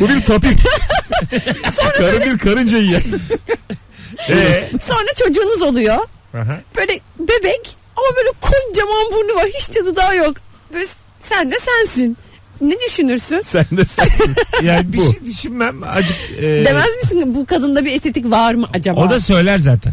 Bu bir tapik. Karı bir karınca yiyen. Ee, Sonra çocuğunuz oluyor. aha. Böyle bebek ama böyle kocaman burnu var. Hiç de dudağı yok. Böyle sen de sensin. Ne düşünürsün? Sen de sensin. Yani bir Bu. şey düşünmem. Acık, e, Demez misin bu kadında bir estetik var mı acaba? O da söyler zaten.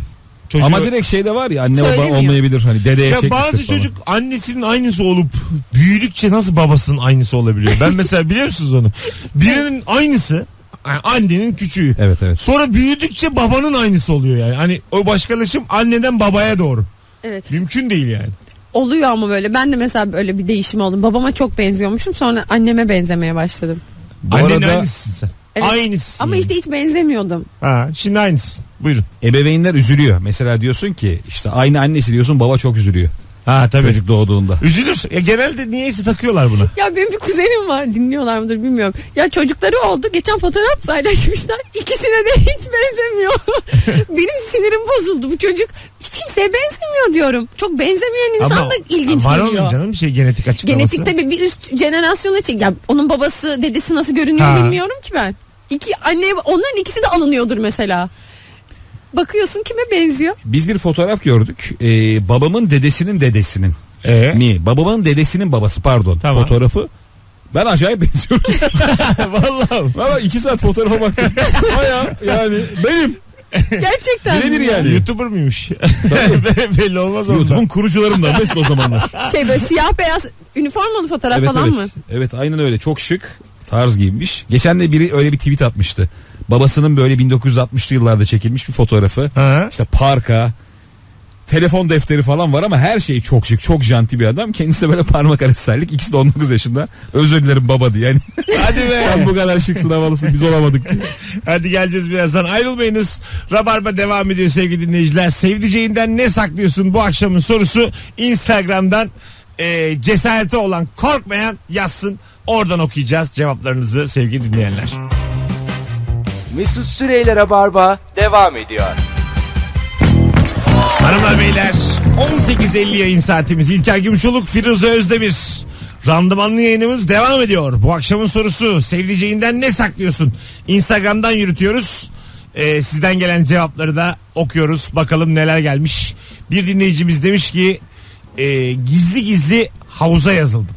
Çocuğu- Ama direkt şeyde var ya anne baba Söylemiyor. olmayabilir. Hani dedeye Ya çekmiştir bazı falan. çocuk annesinin aynısı olup büyüdükçe nasıl babasının aynısı olabiliyor? Ben mesela biliyor musunuz onu? Birinin aynısı yani annenin küçüğü. Evet evet. Sonra büyüdükçe babanın aynısı oluyor yani. Hani o başkalaşım anneden babaya doğru. Evet. Mümkün değil yani. Oluyor ama böyle. Ben de mesela böyle bir değişim oldum. Babama çok benziyormuşum. Sonra anneme benzemeye başladım. Bu Annenin arada aynısısın sen. Evet. Aynısın. Ama işte hiç benzemiyordum. Ha, şimdi aynısın. Buyurun. ebeveynler üzülüyor. Mesela diyorsun ki işte aynı annesi diyorsun baba çok üzülüyor. Ha tabii. Çocuk doğduğunda. Üzülür. Ya genelde niyeyse takıyorlar bunu. Ya benim bir kuzenim var. Dinliyorlar mıdır bilmiyorum. Ya çocukları oldu. Geçen fotoğraf paylaşmışlar. İkisine de hiç benzemiyor. benim sinirim bozuldu. Bu çocuk hiç kimseye benzemiyor diyorum. Çok benzemeyen insan da ilginç var geliyor. onun canım bir şey genetik açıklaması. Genetik tabii bir üst jenerasyona çek. Ya onun babası, dedesi nasıl görünüyor Ha. bilmiyorum ki ben. İki anne onların ikisi de alınıyordur mesela. Bakıyorsun kime benziyor? Biz bir fotoğraf gördük. Ee, babamın dedesinin dedesinin Ee? mi? Babamın dedesinin babası pardon. Tamam. Fotoğrafı. Ben acayip benziyorum. Vallahi. Valla iki saat fotoğrafa baktım. Baya yani benim. Gerçekten. Birebir mi? yani. YouTuber mıymış? Belli olmaz ondan. YouTube'un kurucularından Mesut o zamanlar. Şey böyle siyah beyaz üniformalı fotoğraf evet falan evet. mı? Evet aynen öyle. Çok şık. Tarz giyinmiş. Geçen de biri öyle bir tweet atmıştı. Babasının böyle 1960'lı yıllarda çekilmiş bir fotoğrafı. Ha? İşte parka, telefon defteri falan var ama her şey çok şık, çok janti bir adam. Kendisi de böyle parmak arası terlik. İkisi de 19 yaşında. Özür dilerim baba diye. Yani Hadi be. sen bu kadar şıksın havalısın biz olamadık. Hadi geleceğiz birazdan. Ayrılmayınız. Rabarba devam ediyor sevgili dinleyiciler. Sevdiceğinden ne saklıyorsun bu akşamın sorusu Instagram'dan e, cesareti olan korkmayan yazsın. Oradan okuyacağız cevaplarınızı sevgili dinleyenler. Mesut Süreyler'e barba devam ediyor. Hanımlar beyler 18.50 yayın saatimiz. İlker Gümüşoluk, Firuze Özdemir. Randımanlı yayınımız devam ediyor. Bu akşamın sorusu sevdiceğinden ne saklıyorsun? Instagram'dan yürütüyoruz. Ee, sizden gelen cevapları da okuyoruz. Bakalım neler gelmiş. Bir dinleyicimiz demiş ki e, gizli gizli havuza yazıldım.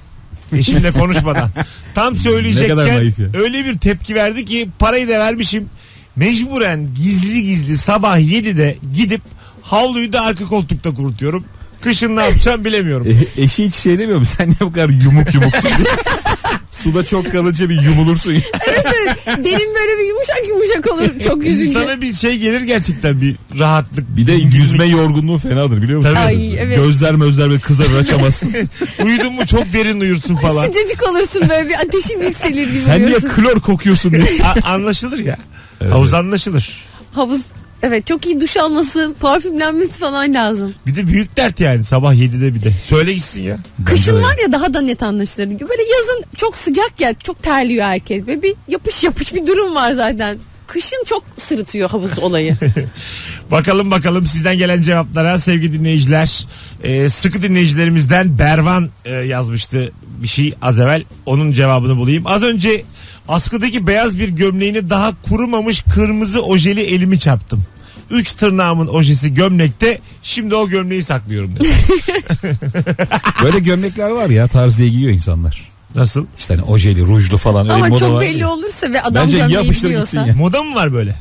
Eşimle konuşmadan. Tam söyleyecekken öyle bir tepki verdi ki parayı da vermişim. Mecburen gizli gizli sabah 7'de gidip havluyu da arka koltukta kurutuyorum. Kışın ne yapacağım bilemiyorum. E, eşi hiç şey demiyor mu? Sen ne bu kadar yumuk yumuksun diye. Suda çok kalınca bir yumulursun. ya. Evet evet. Derin böyle bir yumuşak yumuşak olur çok yüzünce. İnsana bir şey gelir gerçekten bir rahatlık. Bir de yüzme yorgunluğu fenadır biliyor musun? Tabii. Ay evet. Gözler mözler böyle kızarır açamazsın. Uyudun mu çok derin uyursun falan. Sıcacık olursun böyle bir ateşin yükselir gibi Sen niye uyursun. klor kokuyorsun diye. A- anlaşılır ya. Evet, Havuz anlaşılır. Havuz evet çok iyi duş alması, parfümlenmesi falan lazım. Bir de büyük dert yani sabah 7'de bir de. Söyle gitsin ya. Kışın var ya daha da net anlaşılır. Böyle yazın çok sıcak ya çok terliyor herkes. Böyle bir yapış yapış bir durum var zaten. Kışın çok sırıtıyor havuz olayı. Bakalım bakalım sizden gelen cevaplara sevgili dinleyiciler. Ee, sıkı dinleyicilerimizden Bervan e, yazmıştı bir şey az evvel. Onun cevabını bulayım. Az önce askıdaki beyaz bir gömleğini daha kurumamış kırmızı ojeli elimi çarptım. Üç tırnağımın ojesi gömlekte. Şimdi o gömleği saklıyorum. Böyle gömlekler var ya tarz diye giyiyor insanlar. Nasıl? İşte hani ojeli, rujlu falan öyle Ama moda çok var belli ya. olursa ve adam Bence gömleği yapıştır biliyorsa. gitsin ya. Moda mı var böyle?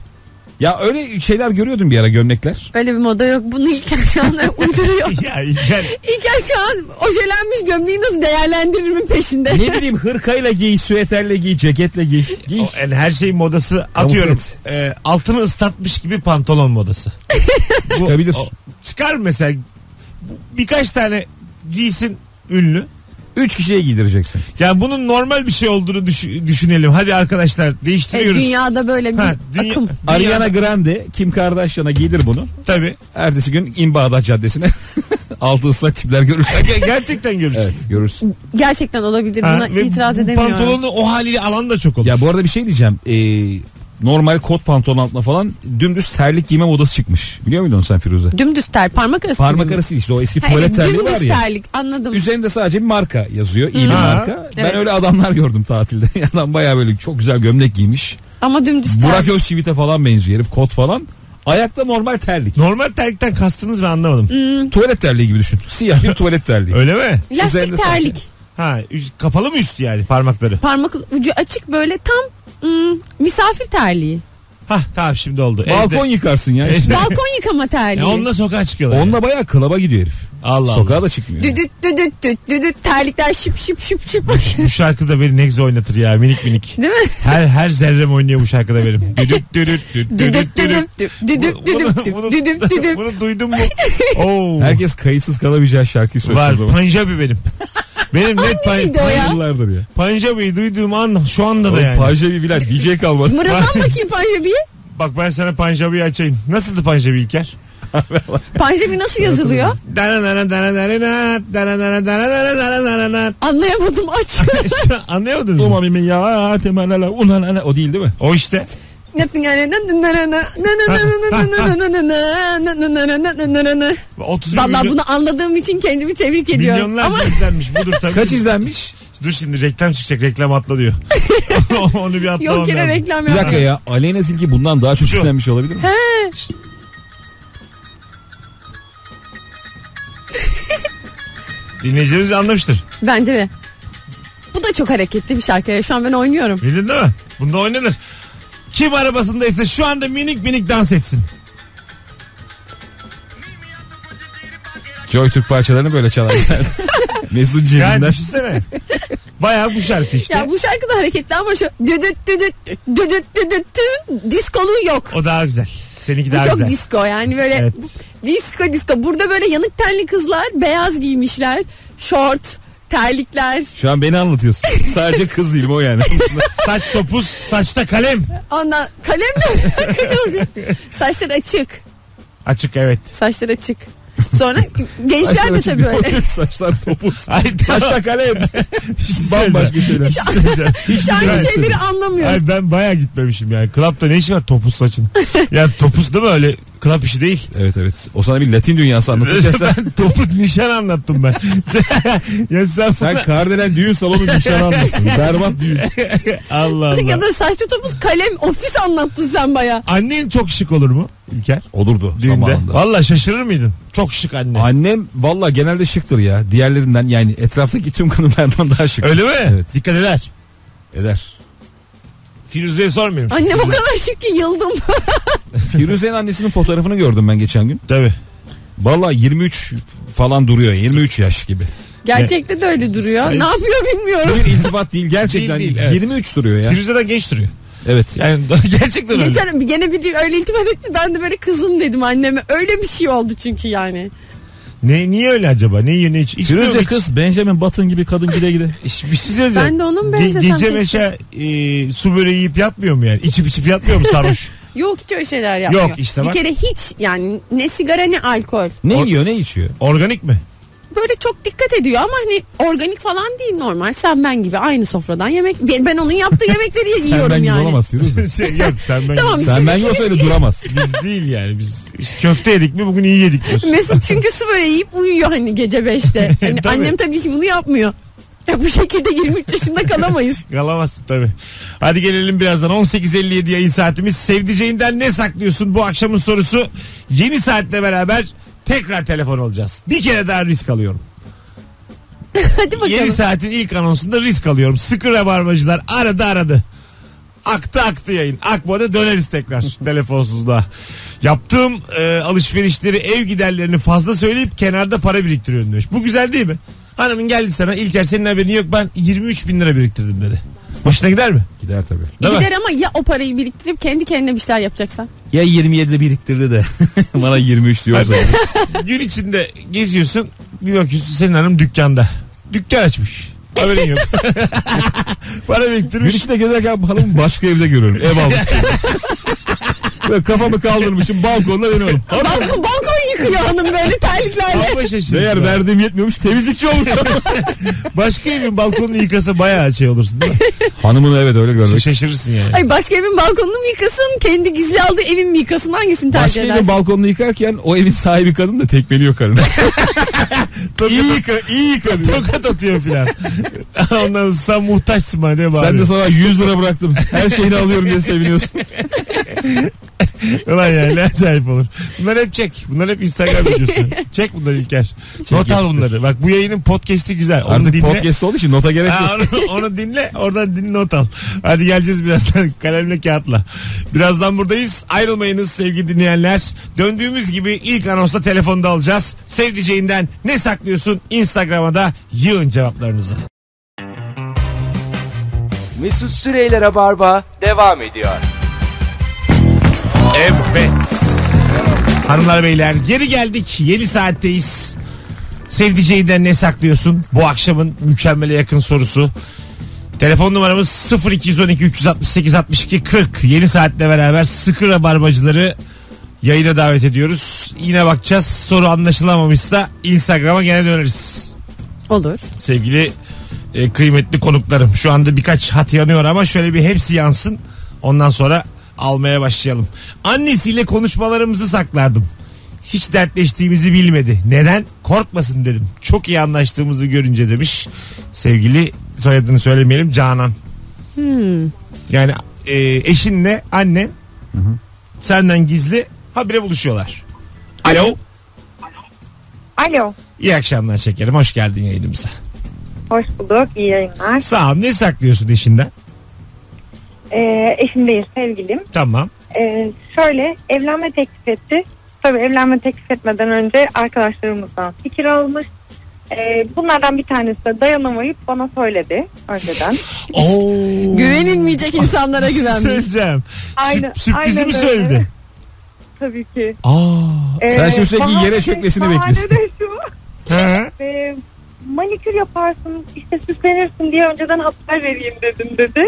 Ya öyle şeyler görüyordum bir ara gömlekler. Öyle bir moda yok. Bunu İlker şu an uyduruyor. ya İlker, İlker şu an ojelenmiş gömleği nasıl değerlendiririm peşinde. ne bileyim hırkayla giy, süeterle giy, ceketle giy. Giy. o, yani her şeyin modası atıyorum. e, altını ıslatmış gibi pantolon modası. Bu- Çıkabilir. o- çıkar mesela bu- birkaç tane giysin ünlü. Üç kişiye giydireceksin. Yani bunun normal bir şey olduğunu düş- düşünelim. Hadi arkadaşlar E, değiştiriyoruz. dünyada böyle bir Ha, dünya- akım. Ariana Grande, Kim Kardashian'a giydir bunu. Tabii. Ertesi gün in Bağdat Caddesi'ne altı ıslak tipler görürsün. Ge- Gerçekten görürsün. evet görürsün. Gerçekten olabilir. Ha, Buna ve itiraz bu edemiyorum. Pantolonu o haliyle alan da çok olur. Ya bu arada bir şey diyeceğim. Ee, normal kot pantolon altına falan dümdüz terlik giyme modası çıkmış. Biliyor muydun sen Firuze? Dümdüz ter parmak arası. Parmak mi? arası değil işte o eski Ha, tuvalet evet, terliği dümdüz var ya. terlik anladım. Üzerinde sadece bir marka yazıyor. iyi bir Ha. marka. Evet. Ben öyle adamlar gördüm tatilde. Adam bayağı böyle çok güzel gömlek giymiş. Ama dümdüz ter. Burak Özçivit'e falan benziyor herif kot falan. Ayakta normal terlik. Normal terlikten kastınız ben anlamadım. Tuvalet terliği gibi düşün. Siyah bir tuvalet terliği. Öyle mi? Lastik Üzerinde terlik. Ha kapalı mı üstü yani parmakları? Parmak ucu açık böyle tam ım, misafir terliği. Ha tamam şimdi oldu. Balkon yıkarsın ya. Evde. işte. Balkon yıkama E, terliği. onunla sokağa çıkıyorlar. Onunla bayağı klaba gidiyor herif. Allah Allah. Sokağa da çıkmıyor. Düdüt düdüt düt düdüt terlikler şıp şıp şıp şıp. Bu şarkı da beni ne güzel oynatır ya minik minik. Değil mi? Her her zerrem oynuyor bu şarkıda benim. Düdüt düdüt düt düdüt Düdüt düdüt. düdüt düdüt Bunu- düdüt düdüt düdüt. Bunu duydun mu? Oo. Herkes kayıtsız kalamayacağı şarkıyı Var söylüyor zaman. Panjabi benim. Benim net pan, Hangisiydi o ya? Yıllardır ya. Panjabi'yi duyduğum an şu anda da yani. Panjabi filan DJ kalmadı. Mırıldan bakayım Panjabi'ye. Bak ben sana Panjabi'yi açayım. Nasıldı Panjabi İlker? Panjabi nasıl yazılıyor? Anlayamadım aç. Anlayamadınız mı? Ya temelala unanana o değil değil mi? O işte. Vallahi 30 milyon, bunu anladığım için kendimi tebrik ediyorum. milyonlarca Ama izlenmiş. Budur tabii. Kaç izlenmiş? Dur şimdi reklam çıkacak. Reklam atla diyor. Onu bir atlamam yok yine lazım. reklam Bir dakika yapma. ya Aleyna Tilki bundan daha çok Şu. izlenmiş olabilir mi? Dinleyicilerimiz anlamıştır. Bence de. Bu da çok hareketli bir şarkı. Şu an ben oynuyorum. Bildin değil mi? Bunda oynanır. Kim arabasındaysa şu anda minik minik dans etsin. Joy Türk parçalarını böyle çalarlar. Mesut Yani cebinden. düşünsene. Bayağı bu şarkı işte. Ya bu şarkı da hareketli ama şu düdüt düdüt düdüt düdüt tün diskolu yok. O daha güzel. Seninki Bu daha çok güzel. disco yani böyle Evet. disco disco. Burada böyle yanık tenli kızlar beyaz giymişler. Şort, terlikler. Şu an beni anlatıyorsun. Sadece kız değilim o yani. Saç topuz, saçta kalem. Ondan kalem de Saçlar açık. Açık evet. Saçlar açık. Sonra gençler de Saçlar tabii öyle. Saçlar topuz. Ay, Saçta kalem. Şey Bambaşka şeyler. Bir şey söyleyeceğim. Hiç aynı şeyleri anlamıyoruz. Ay ben bayağı gitmemişim yani. Klapta ne işi var topuz saçın? yani topuz değil mi öyle klap işi değil. Evet evet. O sana bir Latin dünyası anlatırken sen, ben topuz nişan anlattım ben. ya sen, sen bana- kardelen düğün salonu nişanı anlattın. Berbat düğün. Allah Allah. ya da saçlı topuz kalem ofis anlattın sen baya. Annen çok şık olur mu İlker? Olurdu Düğünde. zamanında. Valla şaşırır mıydın? Çok şık anne. Annem valla genelde şıktır ya. Diğerlerinden yani etraftaki tüm kadınlardan daha şık. Öyle mi? Evet. Dikkat eder. Eder. Firuze'ye sormuyorum. Annem o kadar şık ki yıldım. Firuze'nin annesinin fotoğrafını gördüm ben geçen gün. Tabii. Valla 23 falan duruyor. 23 yaş gibi. Gerçekte de öyle duruyor. Ne yapıyor bilmiyorum. Bir iltifat değil gerçekten Değil, değil, evet. 23 duruyor ya. Firuze'den genç duruyor. Evet. Yani gerçekten öyle. Geçen gene bir öyle iltifat etti. Ben de böyle kızım dedim anneme. Öyle bir şey oldu çünkü yani. Ne, niye öyle acaba? Ne yiyor ne içiyor? İçmiyor mu Firuze hiç? kız Benjamin Button gibi kadın gide gide. İş- Bir şey söyleyeceğim. Ben de onun Ge- benzesem Gece keşke. meşe e, su böreği yiyip yatmıyor mu yani? İçip içip yatmıyor mu sarhoş? Yok hiç öyle şeyler yapmıyor. Yok, işte bir bak. kere hiç yani ne sigara ne alkol. Ne Or- yiyor ne içiyor? Organik mi? Böyle çok dikkat ediyor ama hani organik falan değil normal. Sen ben gibi aynı sofradan yemek. Ben ben onun yaptığı yemekleri Sen yiyorum ben gibi yani. olamaz Firuze. Şey, Yok sen ben Tamam, biz, Sen ben olsa öyle duramaz. biz değil yani. Biz işte köfte yedik mi bugün iyi yedik diyorsun. Mesut çünkü su böyle yiyip uyuyor hani gece 5'te. Hani Tabii. annem tabii ki bunu yapmıyor. Ya bu şekilde 23 yaşında kalamayız. Kalamazsın tabii. Hadi gelelim birazdan 18.57 yayın saatimiz. Sevdiceğinden ne saklıyorsun bu akşamın sorusu. Yeni saatle beraber tekrar telefon alacağız. Bir kere daha risk alıyorum. Hadi bakalım. Yeni saatin ilk anonsunda risk alıyorum. Sıkı rabarbacılar aradı aradı. Aktı aktı yayın. Akmadı döneriz tekrar telefonsuzluğa. Yaptığım e, alışverişleri ev giderlerini fazla söyleyip kenarda para biriktiriyorum demiş. Bu güzel değil mi? Hanımın geldi sana İlker senin haberin yok ben 23 bin lira biriktirdim dedi. Hoşuna gider mi? Gider tabii. Değil mi? Gider ama ya o parayı biriktirip kendi kendine bir şeyler yapacaksan. Ya 27'de biriktirdi de bana 23 diyorsa. Gün içinde geziyorsun bir bakıyorsun senin hanım dükkanda. Dükkan açmış. Haberin yok. para Gün biriktirmiş. içinde gezerken hanımı başka evde görüyorum. Ev almış. Böyle kafamı kaldırmışım balkonda benim. Hanım Balkon, balkon yıkıyor hanım böyle terliklerle. Meğer verdiğim yetmiyormuş temizlikçi olmuş. Başka evin balkonunu yıkasa bayağı şey olursun değil mi? Hanımını evet öyle görmek. Şaşırırsın yani. Ay başka evin balkonunu mu yıkasın kendi gizli aldığı evin mi yıkasın hangisini tercih Başka evin edersin? balkonunu yıkarken o evin sahibi kadın da tekmeliyor karını. iyi yıka, iyi yıka diyor. Tokat atıyor filan. Ondan sonra sen muhtaçsın bana diye Sen de bağırıyor. sana 100 lira bıraktım. Her şeyini alıyorum diye seviniyorsun. Ulan ya ne acayip olur. Bunlar hep çek. Bunlar hep Instagram videosu. çek bunları İlker. Not al bunları. Bak bu yayının podcast'i güzel. Onu Artık dinle. podcast olduğu için nota gerek Ha, yok. onu, onu dinle oradan dinle not al. Hadi geleceğiz birazdan kalemle kağıtla. Birazdan buradayız. Ayrılmayınız sevgili dinleyenler. Döndüğümüz gibi ilk anonsla telefonda alacağız. Sevdiceğinden ne saklıyorsun? Instagram'a da yığın cevaplarınızı. Mesut Süreyler'e barba devam ediyor. Evet. Hanımlar beyler geri geldik. Yeni saatteyiz. Sevdiceğinden ne saklıyorsun? Bu akşamın mükemmele yakın sorusu. Telefon numaramız 0212 368 62 40. Yeni saatle beraber sıkı rabarbacıları yayına davet ediyoruz. Yine bakacağız. Soru anlaşılamamışsa Instagram'a gene döneriz. Olur. Sevgili e, kıymetli konuklarım. Şu anda birkaç hat yanıyor ama şöyle bir hepsi yansın. Ondan sonra almaya başlayalım. Annesiyle konuşmalarımızı saklardım. Hiç dertleştiğimizi bilmedi. Neden? Korkmasın dedim. Çok iyi anlaştığımızı görünce demiş. Sevgili soyadını söylemeyelim Canan. Yani e, eşinle annen senden gizli habire buluşuyorlar. Alo. Alo. İyi akşamlar şekerim. Hoş geldin yayınımıza. Hoş bulduk. İyi yayınlar. Sağ ol. Ne saklıyorsun eşinden? Ee, eşim değil sevgilim. Tamam. Ee, şöyle evlenme teklif etti. Tabii evlenme teklif etmeden önce arkadaşlarımızdan fikir almış. Ee, bunlardan bir tanesi de dayanamayıp bana söyledi önceden. Oo. Güvenilmeyecek insanlara şey güvenmiş. söyleyeceğim. Aynen- Sü- sürprizi aynen mi öyle. söyledi? Tabii ki. Aa. Ee, Sen şimdi sürekli bahane yere çökmesini bahane bekliyorsun. de şu. He. e, manikür yaparsın işte süslenirsin diye önceden haber vereyim dedim dedi.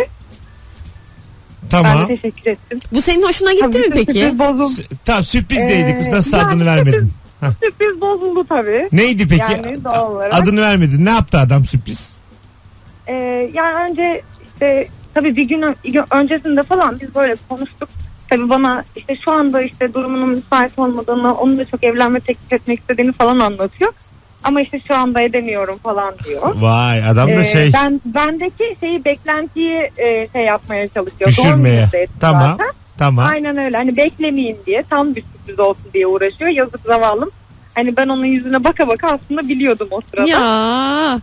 Ben Tamam. de teşekkür ettim. Bu senin hoşuna gitti Tabii mi sürpriz peki? bozuldu. S- Tamam kız Ee, nasıl yani adını vermedin? Hah. Sürpriz bozuldu tabii. Neydi peki? Yani doğal olarak. Adını vermedin. Ne yaptı adam sürpriz? Ee, yani önce işte tabii bir gün, ö- bir gün öncesinde falan biz böyle konuştuk. Tabii bana işte şu anda işte durumunun müsait olmadığını, onun da çok evlenme teklif etmek istediğini falan anlatıyor. Ama işte şu anda edemiyorum falan diyor. Vay adam da Ee, şey Ben bendeki şeyi beklentiyi e, şey yapmaya çalışıyor. düşürmeye. Doğru Tamam. zaten. Tamam. Aynen öyle. Hani beklemeyin diye tam bir sürpriz olsun diye uğraşıyor. Yazık zavallım. Hani ben onun yüzüne baka baka aslında biliyordum o sırada. Ya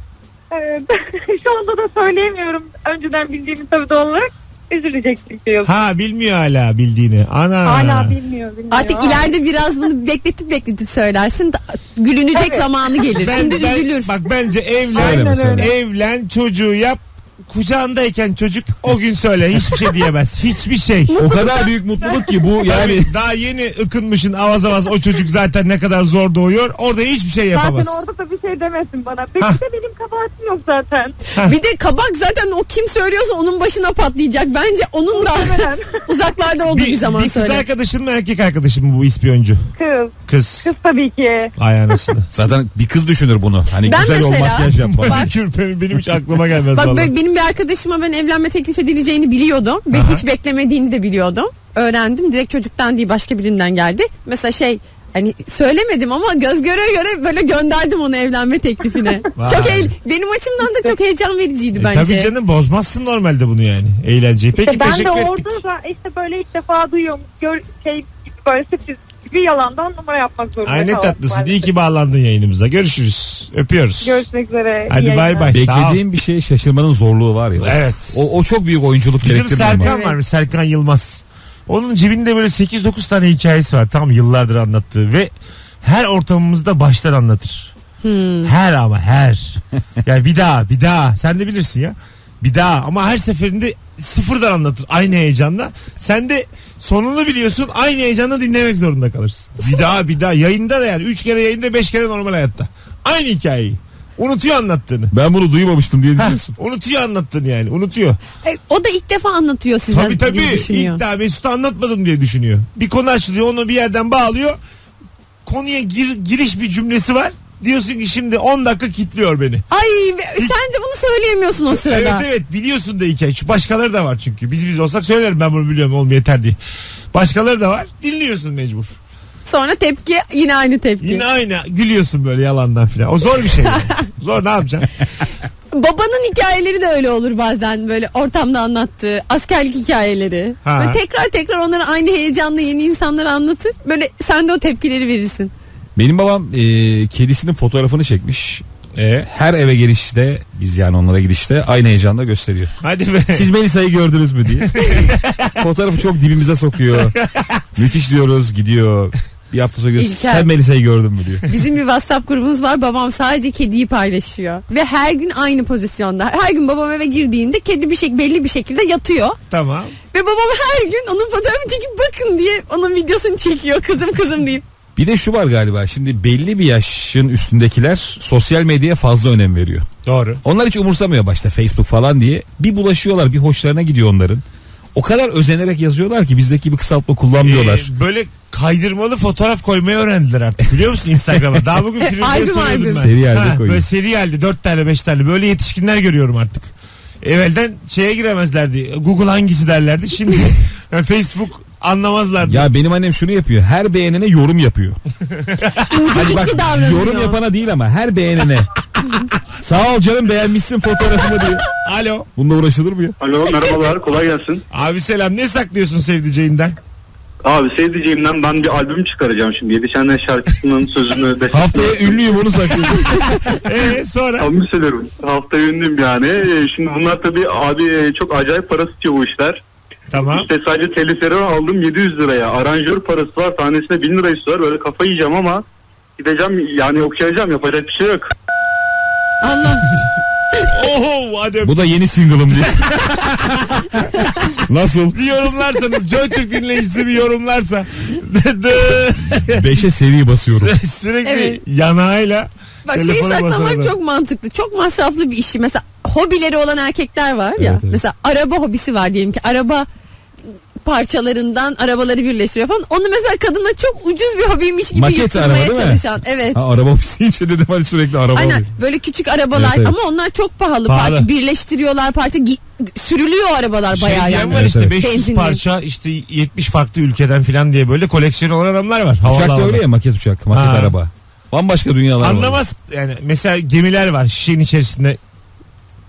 Evet. Şu anda da söyleyemiyorum. Önceden bildiğimi tabii doğal olarak. Üzülecektik diyor. Ha bilmiyor hala bildiğini. Ana. Hala bilmiyor bilmiyor. Artık ileride biraz bunu bekletip bekletip söylersin. Da- Gülünecek Evet. zamanı gelir. Ben, Şimdi ben- üzülür. bak bence evlen, Söyleme, söyleme. evlen çocuğu yap. Kucağındayken çocuk o gün söyle hiçbir şey diyemez. Hiçbir şey. O kadar büyük mutluluk ki bu yani daha yeni ıkınmışın avaz avaz o çocuk zaten ne kadar zor doğuyor. Orada hiçbir şey yapamaz. Zaten orada da bir şey demesin bana. Peki de benim kabahatim yok zaten. Bir de kabak zaten o kim söylüyorsa onun başına patlayacak. Bence onun da uzaklarda olduğu bir, Bir, zaman bir kız söyle. arkadaşın mı erkek arkadaşın mı bu ispiyoncu? Kız. Kız. Kız tabii ki. Ay anasını. zaten bir kız düşünür bunu. Hani Ben güzel ol mesela- makyaj yapma. Manikür benim, benim hiç aklıma gelmez Bak vallahi. benim bir arkadaşıma ben evlenme teklif edileceğini biliyordum ve Aha. hiç beklemediğini de biliyordum. Öğrendim direkt çocuktan değil başka birinden geldi. Mesela şey hani söylemedim ama göz göre göre böyle gönderdim onu evlenme teklifine. Vay. çok eğl- benim açımdan da çok heyecan vericiydi E, bence. tabii canım bozmazsın normalde bunu yani. Eğlenceyi. Peki ben de teşekkür ettik. orada da işte böyle ilk defa duyuyorum. Gör, şey böyle sürpriz gibi yalandan numara yapmak zorunda Ay ne kaldım tatlısın. maalesef. İyi ki bağlandın yayınımıza. Görüşürüz. Öpüyoruz. Görüşmek üzere. Hadi İyi bay yayınlar. bay. Sağ ol. Beklediğim bir şey şaşırmanın zorluğu var ya. Evet. O, o çok büyük oyunculuk Bizim gerektirmiyor mu? Serkan var mı? Serkan Yılmaz. Onun cebinde böyle 8-9 tane hikayesi var. Tam yıllardır anlattığı ve her ortamımızda baştan anlatır. Her ama her. yani bir daha bir daha. Sen de bilirsin ya. Bir daha ama her seferinde sıfırdan anlatır aynı heyecanla. Sen de sonunu biliyorsun aynı heyecanla dinlemek zorunda kalırsın. Bir daha bir daha yayında da yani 3 kere yayında 5 kere normal hayatta. Aynı hikayeyi. Unutuyor anlattığını. Ben bunu duymamıştım diye diyorsun. unutuyor anlattığını yani unutuyor. E, o da ilk defa anlatıyor size Tabii tabii. diye düşünüyor. İlk daha Mesut'a anlatmadım diye düşünüyor. Bir konu açılıyor onu bir yerden bağlıyor. Konuya gir- giriş bir cümlesi var. Diyorsun ki şimdi 10 dakika kitliyor beni. Ay sen de bunu söyleyemiyorsun o sırada. Evet evet biliyorsun da hikaye. Şu başkaları da var çünkü. Biz biz olsak söylerim ben bunu biliyorum oğlum yeter diye. Başkaları da var. Dinliyorsun mecbur. Sonra tepki yine aynı tepki. Yine aynı gülüyorsun böyle yalandan filan. O zor bir şey. yani. zor ne yapacaksın? Babanın hikayeleri de öyle olur bazen böyle ortamda anlattığı askerlik hikayeleri. Ha. Böyle tekrar tekrar onları aynı heyecanla yeni insanlara anlatır. Böyle sen de o tepkileri verirsin. Benim babam e, kedisinin fotoğrafını çekmiş. E, Her eve gelişte biz yani onlara gidişte aynı heyecanla gösteriyor. hadi be. Siz Melisa'yı gördünüz mü diye. Fotoğrafı çok dibimize sokuyor. Müthiş diyoruz gidiyor. Bir hafta sonra diyoruz İlker. sen Melisa'yı gördün mü diyor. Bizim bir WhatsApp grubumuz var. Babam sadece kediyi paylaşıyor. Ve her gün aynı pozisyonda. Her gün babam eve girdiğinde kedi bir şey belli bir şekilde yatıyor. Tamam. Ve babam her gün onun fotoğrafını çekip bakın diye onun videosunu çekiyor kızım kızım deyip. Bir de şu var galiba şimdi belli bir yaşın üstündekiler sosyal medyaya fazla önem veriyor. Doğru. Onlar hiç umursamıyor başta Facebook falan diye. Bir bulaşıyorlar bir hoşlarına gidiyor onların. O kadar özenerek yazıyorlar ki bizdeki bir kısaltma kullanmıyorlar. Ee, böyle kaydırmalı fotoğraf koymayı öğrendiler artık biliyor musun Instagram'a? Daha bugün filmde ben. Seri halde Ha, koyuyor. Böyle seri halde 4 tane 5 tane böyle yetişkinler görüyorum artık. Evvelden şeye giremezlerdi. Google hangisi derlerdi. Şimdi yani Facebook anlamazlardı. Ya benim annem şunu yapıyor. Her beğenene yorum yapıyor. Hadi bak davranıyor. yorum yapana değil ama her beğenene. Sağ ol canım beğenmişsin fotoğrafımı diye. Alo. Bununla uğraşılır mı ya? Alo merhabalar kolay gelsin. Abi selam ne saklıyorsun sevdiceğinden? Abi sevdiceğimden ben bir albüm çıkaracağım şimdi. Yedişenler şarkısının sözünü de Haftaya ünlüyüm onu saklıyorsun. Ee sonra? Samimi söylüyorum. Haftaya ünlüyüm yani. Ee, Şimdi bunlar tabii abi e, çok acayip para tutuyor bu işler. Tamam. İşte sadece telifleri aldım 700 liraya. Aranjör parası var. Tanesine 1000 lira istiyor. Böyle kafayı yiyeceğim ama gideceğim yani okuyacağım. Yapacak bir şey yok. Allah. Oho hadi Bu da yeni single'ım diye. Nasıl? bir yorumlarsanız Joy Türk dinleyicisi bir yorumlarsa Beşe seri basıyorum. sürekli Evet. yanağıyla Bak şeyi telefona saklamak basarlar. çok mantıklı. Çok masraflı bir işi. Mesela hobileri olan erkekler var ya. Evet, evet. Mesela araba hobisi var diyelim ki. Araba parçalarından arabaları birleştiriyor falan. Onu mesela kadına çok ucuz bir hobiymiş gibi Maket yutturmaya araba çalışan. Evet. Ha, araba isteyince dedim hani sürekli araba Aynen alayım. böyle küçük arabalar Evet, evet. ama onlar çok pahalı. Pahalı. Parça birleştiriyorlar parça gi- sürülüyor arabalar Şey bayağı yani. var Evet, işte evet. 500 Benzinli. parça işte 70 farklı ülkeden filan diye böyle koleksiyon olan adamlar var. Havalı Uçak da öyle ya maket uçak, maket Ha. araba. Bambaşka dünyalar var. Anlamaz yani mesela gemiler var şişenin içerisinde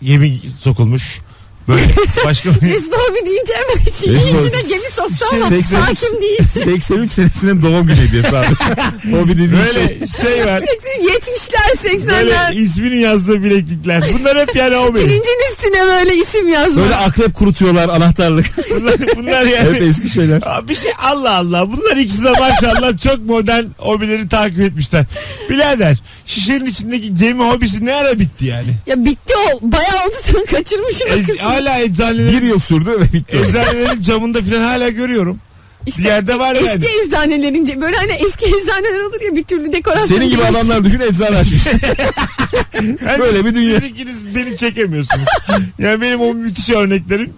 gemi sokulmuş. Böyle başka Mesut abi deyince hemen şişin Mesut- içine gemi soktu ama 83 hakim değil. 83 senesinin doğum günü hediyesi abi. Hobi dediğin şey. böyle şey var. 70'ler Böyle 80'ler. ismini yazdığı bileklikler. Bunlar hep yani hobi. Pirincin üstüne böyle isim yazma. Böyle akrep kurutuyorlar anahtarlık. Bunlar, bunlar yani. Hep eski şeyler. Aa, Bir şey Allah Allah. Bunlar ikisi de maşallah çok modern hobileri takip etmişler. Birader şişenin içindeki gemi hobisi ne ara bitti yani? Ya bitti o. Bayağı oldu sen kaçırmışsın o Hala Bir eczanelerin, yıl sürdü ve bitti. eczanelerin camında falan hala görüyorum. İşte bir yerde var eski yani. eczanelerince böyle hani eski eczaneler olur ya bir türlü dekorasyon. Senin gibi adamlar düşün eczane açmış. Yani Böyle bir dünya. Siz ikiniz beni çekemiyorsunuz. yani benim o müthiş örneklerim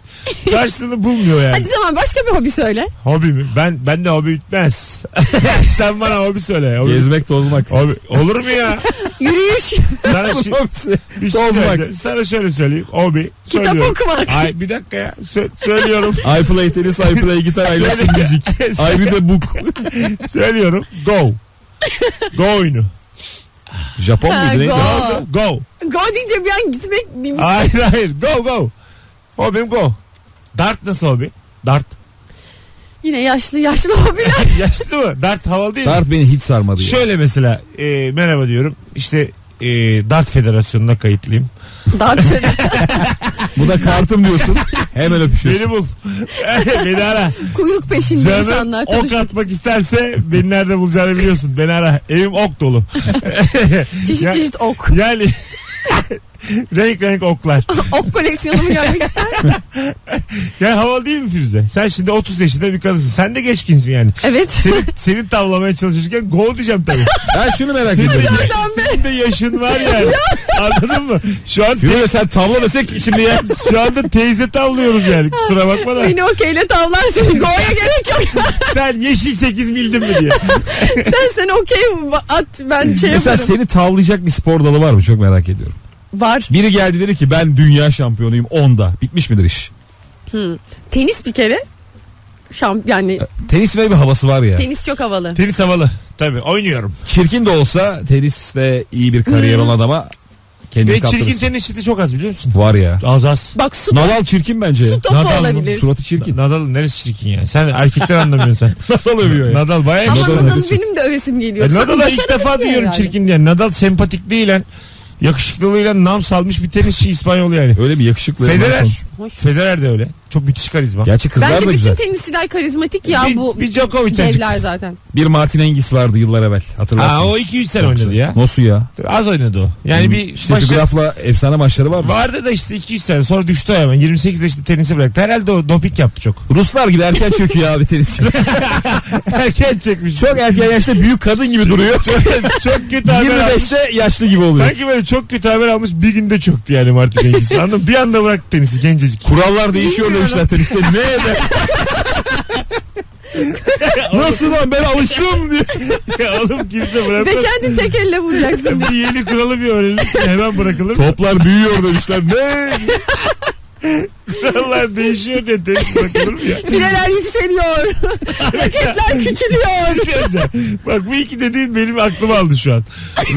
karşılığını bulmuyor yani. Hadi zaman başka bir hobi söyle. Hobi mi? Ben ben de hobi bitmez. Sen bana hobi söyle. Hobi, Gezmek tozmak. hobi. Olur mu ya? Yürüyüş, Sana, şi- bir şey Tozmak. söyleyeceğim. Sana şöyle söyleyeyim. Hobi. kitap Söylüyorum. okumak. Ay bir dakika ya. Sö- söylüyorum. I play tenis, I play gitar, I listen müzik. I read a book. söylüyorum. Go. Go oyunu. Japon Ha, muydu neydi? go. Go. Go deyince bir an gitmek değil mi? Hayır hayır. Go go. Hobim go. Dart nasıl hobi? Dart. Yine yaşlı yaşlı hobiler. Yaşlı mı? Dart havalı değil mi? Dart beni hiç sarmadı ya. Şöyle mesela e, merhaba diyorum. İşte e, Dart Federasyonu'na kayıtlıyım. Söyle. Bu da kartım diyorsun. Hemen öpüşüyorsun. Beni bul. beni ara. Kuyruk peşinde Canım insanlar ok atmak isterse beni nerede bulacağını biliyorsun. Beni ara. Evim ok dolu. Çeşit Ya- çeşit ok. Yani renk renk oklar. Ok koleksiyonumu görmek ister. Yani havalı değil mi Firuze? Sen şimdi 30 yaşında bir kadınsın. Sen de geçkinsin yani. Evet. Senin, senin tavlamaya çalışırken gol diyeceğim tabii. Ben şunu merak Senin de, ediyorum. senin de yaşın var yani. Anladın mı? Şu an Firuze sen tavla desek şimdi ya. şu anda teyze tavlıyoruz yani. Kusura bakma da. Beni okeyle tavlarsın. Go'ya gerek yok. Sen yeşil 8 bildin mi diye. sen sen okey at ben şey Mesela yaparım. seni tavlayacak bir spor dalı var mı? Çok merak ediyorum. Var. Biri geldi dedi ki ben dünya şampiyonuyum 10'da. Bitmiş midir iş? Tenis bir kere. Şam yani Tenis ve bir havası var ya. tenis çok havalı. Tenis havalı. Tabii oynuyorum. Çirkin de olsa teniste iyi bir kariyer olan adama kendini Ve çirkin tenisçi çok az biliyor musun? Var ya. Az az. Bak su, Nadal çirkin bence. su topu Nadal mı? olabilir. Suratı çirkin. Nadal'ın neresi çirkin ya? Sen erkekler anlamıyorsun sen. Nadal övüyor ya. Nadal bayağı Ama Nadal. Nadal Nadal'ı benim de övesim geliyor. E, Nadal'ı ilk başarılı defa değil duyuyorum herhalde. çirkin diye. Nadal sempatik değilen yakışıklılığıyla nam salmış bir tenisçi İspanyol yani. Öyle mi yakışıklı? Federer. Hoş. Federer de öyle. Çok müthiş karizma. Gerçi kızlar Bence da bütün güzel. tenisçiler karizmatik ya bir, bu bir Djokovic azıcık. devler zaten. Bir Martin Hingis vardı yıllar evvel. Hatırlarsınız. Aa, o 2-3 sene oynadı ya. Nasıl ya? Az oynadı o. Yani bir işte başa- Graf'la efsane maçları var. vardı da işte 200 sene sonra düştü o hemen. 28 yaşında tenisi bıraktı. Herhalde o doping yaptı çok. Ruslar gibi erken çöküyor abi tenisçi. Erken çekmiş. çok erken yaşta büyük kadın gibi duruyor. çok, çok kötü haber almış. 25'te yaşlı gibi oluyor. Sanki böyle çok kötü haber almış bir günde çöktü yani Martin Hingis. Anladın mı? Bir anda bıraktı tenisi gencecik. Kurallar değişiyor demişler teniste. Ne eder? Nasıl lan ben alıştım diye. ya oğlum kimse Ve bırakmaz. kendin tek elle vuracaksın. bir yeni kuralı bir öğrenirsin hemen bırakılır. Toplar büyüyor demişler. Ne? Kurallar değişiyor diye tenis bırakılır mı ya? Fileler yükseliyor. Raketler küçülüyor. Söyleyeceğim. Bak bu iki dediğin benim aklıma aldı şu an.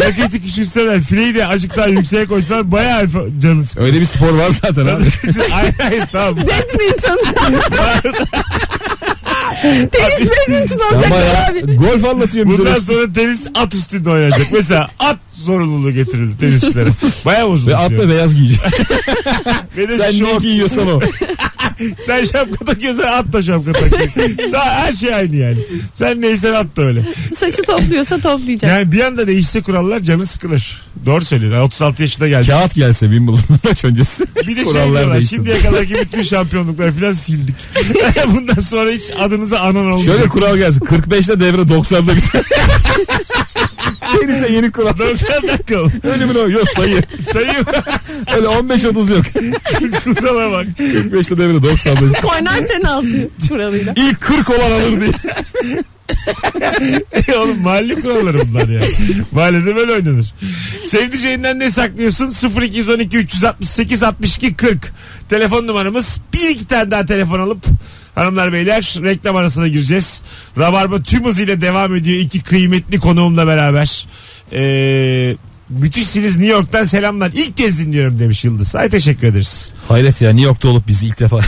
Raketi küçülseler fileyi de azıcık daha yükseğe koysalar bayağı canı sıkıyor. Öyle bir spor var zaten abi. hayır hayır tamam. Badminton. Tenis badminton olacak abi. golf anlatıyor bize. Bundan sonra tenis at üstünde oynayacak. Mesela at zorunluluğu getirildi tenisçilere. Bayağı bozuldu. Ve atla beyaz giyecek. Sen ne giyiyorsan o. Sen şapka takıyorsan at da şapka takıyor. Sa- Her şey aynı yani. Sen neysen at da öyle. Saçı topluyorsa toplayacak. Yani bir anda değişse kurallar canı sıkılır. Doğru söylüyorsun. 36 yaşında geldi. Kağıt gelse Wimbledon maç öncesi. Bir de şey Kurallar diyorlar değişti. şimdiye kadarki bütün şampiyonlukları falan sildik. Bundan sonra hiç adınıza anan olmayacak. Şöyle kural gelsin. 45'te devre 90'da biter. Tenise yeni kural. 90 dakika oldu. Ölümün o. Yok sayı. Sayayım. Öyle 15-30 yok. Kurala bak. 45'te devre 90'da biter. Korner penaltı kuralıyla. İlk 40 olan alır diye. Oğlum mahalle kuralları bunlar ya. Mahallede böyle oynanır. Sevdiceğinden ne saklıyorsun? 0212 368 62 40. Telefon numaramız. Bir iki tane daha telefon alıp hanımlar beyler reklam arasına gireceğiz. Rabarba tüm hızıyla devam ediyor. iki kıymetli konuğumla beraber. Ee, Müthişsiniz New York'tan selamlar. İlk kez dinliyorum demiş Yıldız. Ay teşekkür ederiz. Hayret ya New York'ta olup bizi ilk defa.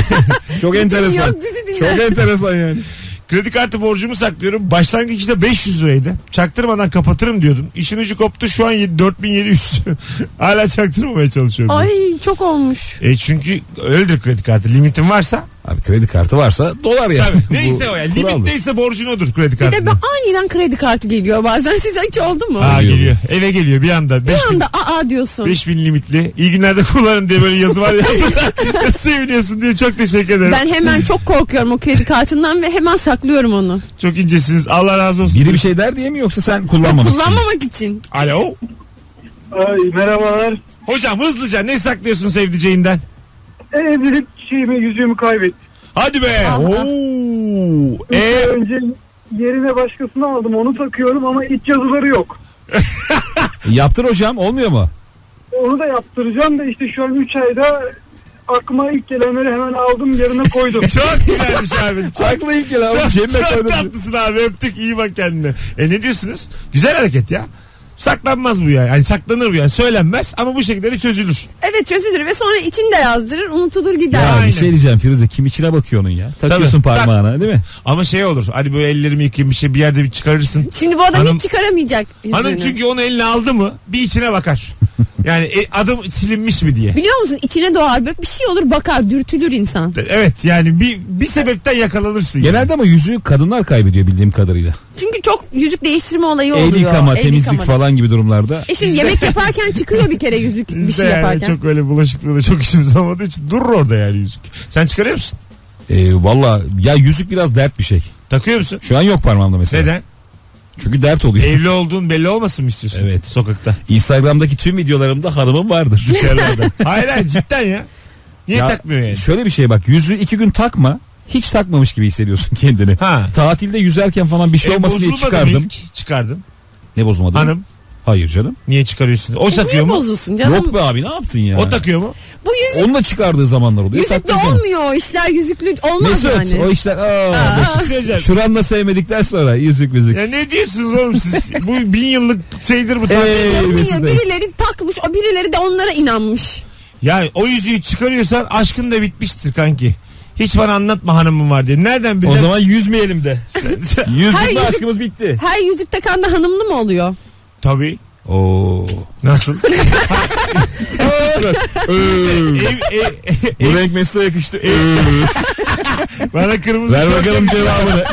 Çok enteresan. Çok enteresan yani. Kredi kartı borcumu saklıyorum. Başlangıçta 500 liraydı. Çaktırmadan kapatırım diyordum. İşin ucu koptu şu an 7- 4700. Hala çaktırmamaya çalışıyorum. Ay çok olmuş. E çünkü öyledir kredi kartı. Limitin varsa. Abi kredi kartı varsa dolar ya. Tabii. Bu Neyse o ya. Limit neyse borcun odur kredi Bir kartı. de ben aniden kredi kartı geliyor bazen size hiç oldu mu? Aa Geliyor. geliyor. Eve geliyor bir anda. Bir 5000 anda aa diyorsun. 5000 limitli. İyi günlerde kullanın diye böyle yazı var ya. Seviniyorsun diyor. Çok teşekkür ederim. Ben hemen çok korkuyorum o kredi kartından ve hemen saklıyorum onu. Çok incesiniz. Allah razı olsun. Biri bir şey der diye mi yoksa sen kullanmamak için? Kullanmamak için. Alo. Ay, merhabalar. Hocam hızlıca ne saklıyorsun sevdiceğinden? Evlilik şeyimi yüzüğümü kaybettim. Hadi be. Aha. Oo. Üç E önce yerine başkasını aldım onu takıyorum ama iç yazıları yok. Yaptır hocam olmuyor mu? Onu da yaptıracağım da işte şu an 3 ayda aklıma ilk gelenleri hemen aldım yerine koydum. çok güzelmiş abi. Çok, Aklı ilk gelen çok, çok koydum. tatlısın abi. Öptük iyi bak kendine. E ne diyorsunuz? Güzel hareket ya. Saklanmaz bu ya. Yani saklanır bu yani. Söylenmez ama bu şekilde de çözülür. Evet çözülür ve sonra içinde yazdırır unutulur gider. Ya Aynen. bir şey diyeceğim Firuze kim içine bakıyor onun ya? Takıyorsun Tabii. parmağına değil mi? Ama şey olur. Hadi böyle ellerimi yıkayayım bir şey bir yerde bir çıkarırsın. Şimdi bu adam Hanım- hiç çıkaramayacak yüzüğünü. Hanım çünkü onu eline aldı mı bir içine bakar. Yani e, adım silinmiş mi diye. Biliyor musun içine doğar böyle bir şey olur bakar dürtülür insan. Evet yani bir bir sebepten yakalanırsın. yani. Genelde ama yüzüğü kadınlar kaybediyor bildiğim kadarıyla. Çünkü çok yüzük değiştirme olayı oluyor. El yıkama, El temizlik yıkamada. falan gibi durumlarda. E şimdi yemek yaparken çıkıyor bir kere yüzük bir Biz şey yani yaparken. çok öyle bulaşıklığı da çok işimiz olmadığı için durur orada yani yüzük. Sen çıkarıyor musun? Ee, Valla ya yüzük biraz dert bir şey. Takıyor musun? Şu an yok parmağımda mesela. Neden? Çünkü dert oluyor. Evli olduğun belli olmasın mı istiyorsun? Evet. Sokakta. Instagram'daki tüm videolarımda hanımım vardır. Dışarılarda. hayır hayır cidden ya. Niye Ya, takmıyor yani? Şöyle bir şey bak yüzüğü iki gün takma. Hiç takmamış gibi hissediyorsun kendini. Ha. Tatilde yüzerken falan bir şey E, olmasın diye çıkardım. ilk? Çıkardım. Ne bozulmadı? Hanım Hayır canım. niye çıkarıyorsun? O takıyor mu? bozulsun canım? Yok be abi ne yaptın ya? O takıyor mu? Bu yüzük Onu da çıkardığı zamanlar oluyor. yüzükle Taktığın zaman. olmuyor o işler yüzüklü olmaz Mesut yani. o işler aa, Bir şey söyleyeceğim. şuranla sevmedikten sonra yüzük müzik. Ya ne diyorsunuz oğlum siz? bu bin yıllık şeydir bu. takı. Ey Olmuyor. Mesut Bey. Birileri takmış o birileri de onlara inanmış. Ya o yüzüğü çıkarıyorsan aşkın da bitmiştir kanki. Hiç bana anlatma hanımım var diye. Nereden O bileceksin? zaman yüzmeyelim de. Yüzük- aşkımız bitti. Her yüzük takan da hanımlı mı oluyor? Tabii. Oo. Nasıl? Ee, ev, ev, Bu renk Mesut'a yakıştı. Bana kırmızı Ver çok bakalım cevabını.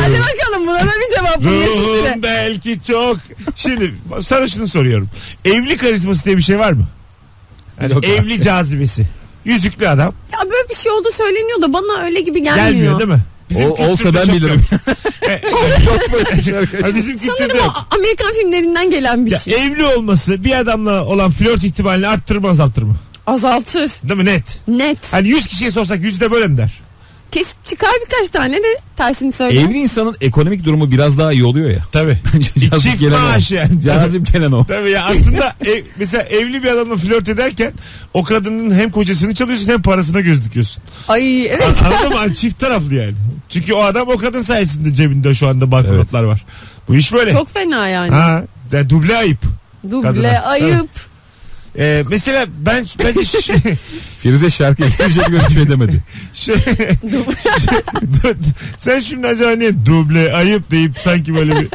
Hadi bakalım buna da bir cevap Ruhum size. belki çok. Şimdi sana şunu soruyorum. Evli karizması diye bir şey var mı? Yani Yok. evli cazibesi. Yüzüklü adam. Ya böyle bir şey oldu söyleniyor da bana öyle gibi gelmiyor. Gelmiyor değil mi? O- olsa ben bilirim. yok. Böyle bir şey arkadaşlar. Ha, Bizim kültürde Sanırım yok. o Amerikan filmlerinden gelen bir Ya, şey. evli olması bir adamla olan flört ihtimalini arttırır mı azaltır mı? Azaltır. Değil mi net? Net. Hani 100 kişiye sorsak yüzde böyle mi der? Kes çıkar birkaç tane de tersini söyle. Evli insanın ekonomik durumu biraz daha iyi oluyor ya. Tabii. Cazip Çift gelen maaş o. yani. Cazip gelen o. Tabii ya aslında ev- mesela evli bir adamla flört ederken o kadının hem kocasını çalıyorsun hem parasına göz dikiyorsun. Ay evet. Anladın mı? Çift taraflı yani. Çünkü o adam o kadın sayesinde cebinde şu anda banknotlar var. Bu iş böyle. Çok fena yani. Ha, de duble ayıp. Duble kadına. ayıp. Ee, mesela ben bence şey, Firuze şarkıya girecek görüşme demedi. şey, şey- sen şimdi acaba niye duble ayıp deyip sanki böyle bir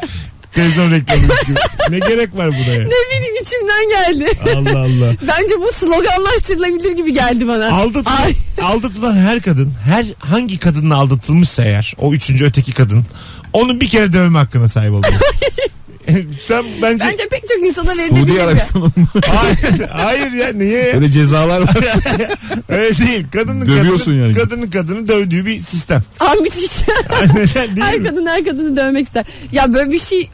televizyon reklamıymış gibi. Ne gerek var buna ya? Ne bileyim içimden geldi. Allah Allah. Bence bu sloganlaştırılabilir gibi geldi bana. Aldatılan, Ay. aldatılan her kadın her hangi kadınla aldatılmışsa eğer o üçüncü öteki kadın onun bir kere dövme hakkına sahip oluyor. Sen bence, Bence pek çok insana Suudi verilebilir. Arabistan'ın hayır, hayır ya niye ya? böyle cezalar var. Öyle değil. Kadının Dövüyorsun kadını, yani. kadının kadını dövdüğü bir sistem. Aa müthiş. Neden değil her mi? kadın her kadını dövmek ister. Ya böyle bir şey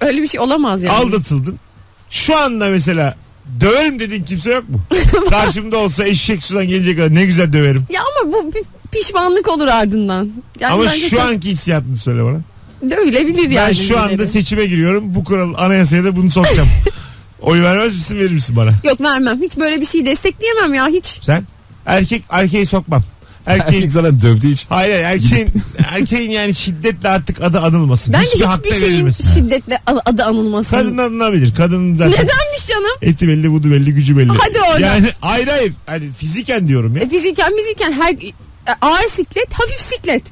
öyle bir şey olamaz yani. Aldatıldın. Şu anda mesela döverim dediğin kimse yok mu? Karşımda olsa eşek sudan gelecek kadar ne güzel döverim. Ya ama bu bir pişmanlık olur ardından. Yani Ama bence şu çok anki hissiyatını söyle bana. Dövülebilir Ben yani. şu anda birileri. seçime giriyorum. Bu kural anayasaya da bunu sokacağım. Oy vermez misin verir misin bana? Yok vermem. Hiç böyle bir şey destekleyemem ya hiç. Sen? Erkek erkeği sokmam. Erkeğin Erkek zaten dövdüğü için. Hayır hayır, erkeğin, erkeğin yani şiddetle artık adı anılmasın. Bence Hiçbir hiçbir şeyin verilmesin. şiddetle adı anılmasın. Kadın anılabilir. Kadının zaten Nedenmiş canım? eti belli budu belli gücü belli. Hadi oradan. Yani hayır hayır. Hani fiziken diyorum ya. E, fiziken fiziken her ağır siklet hafif siklet.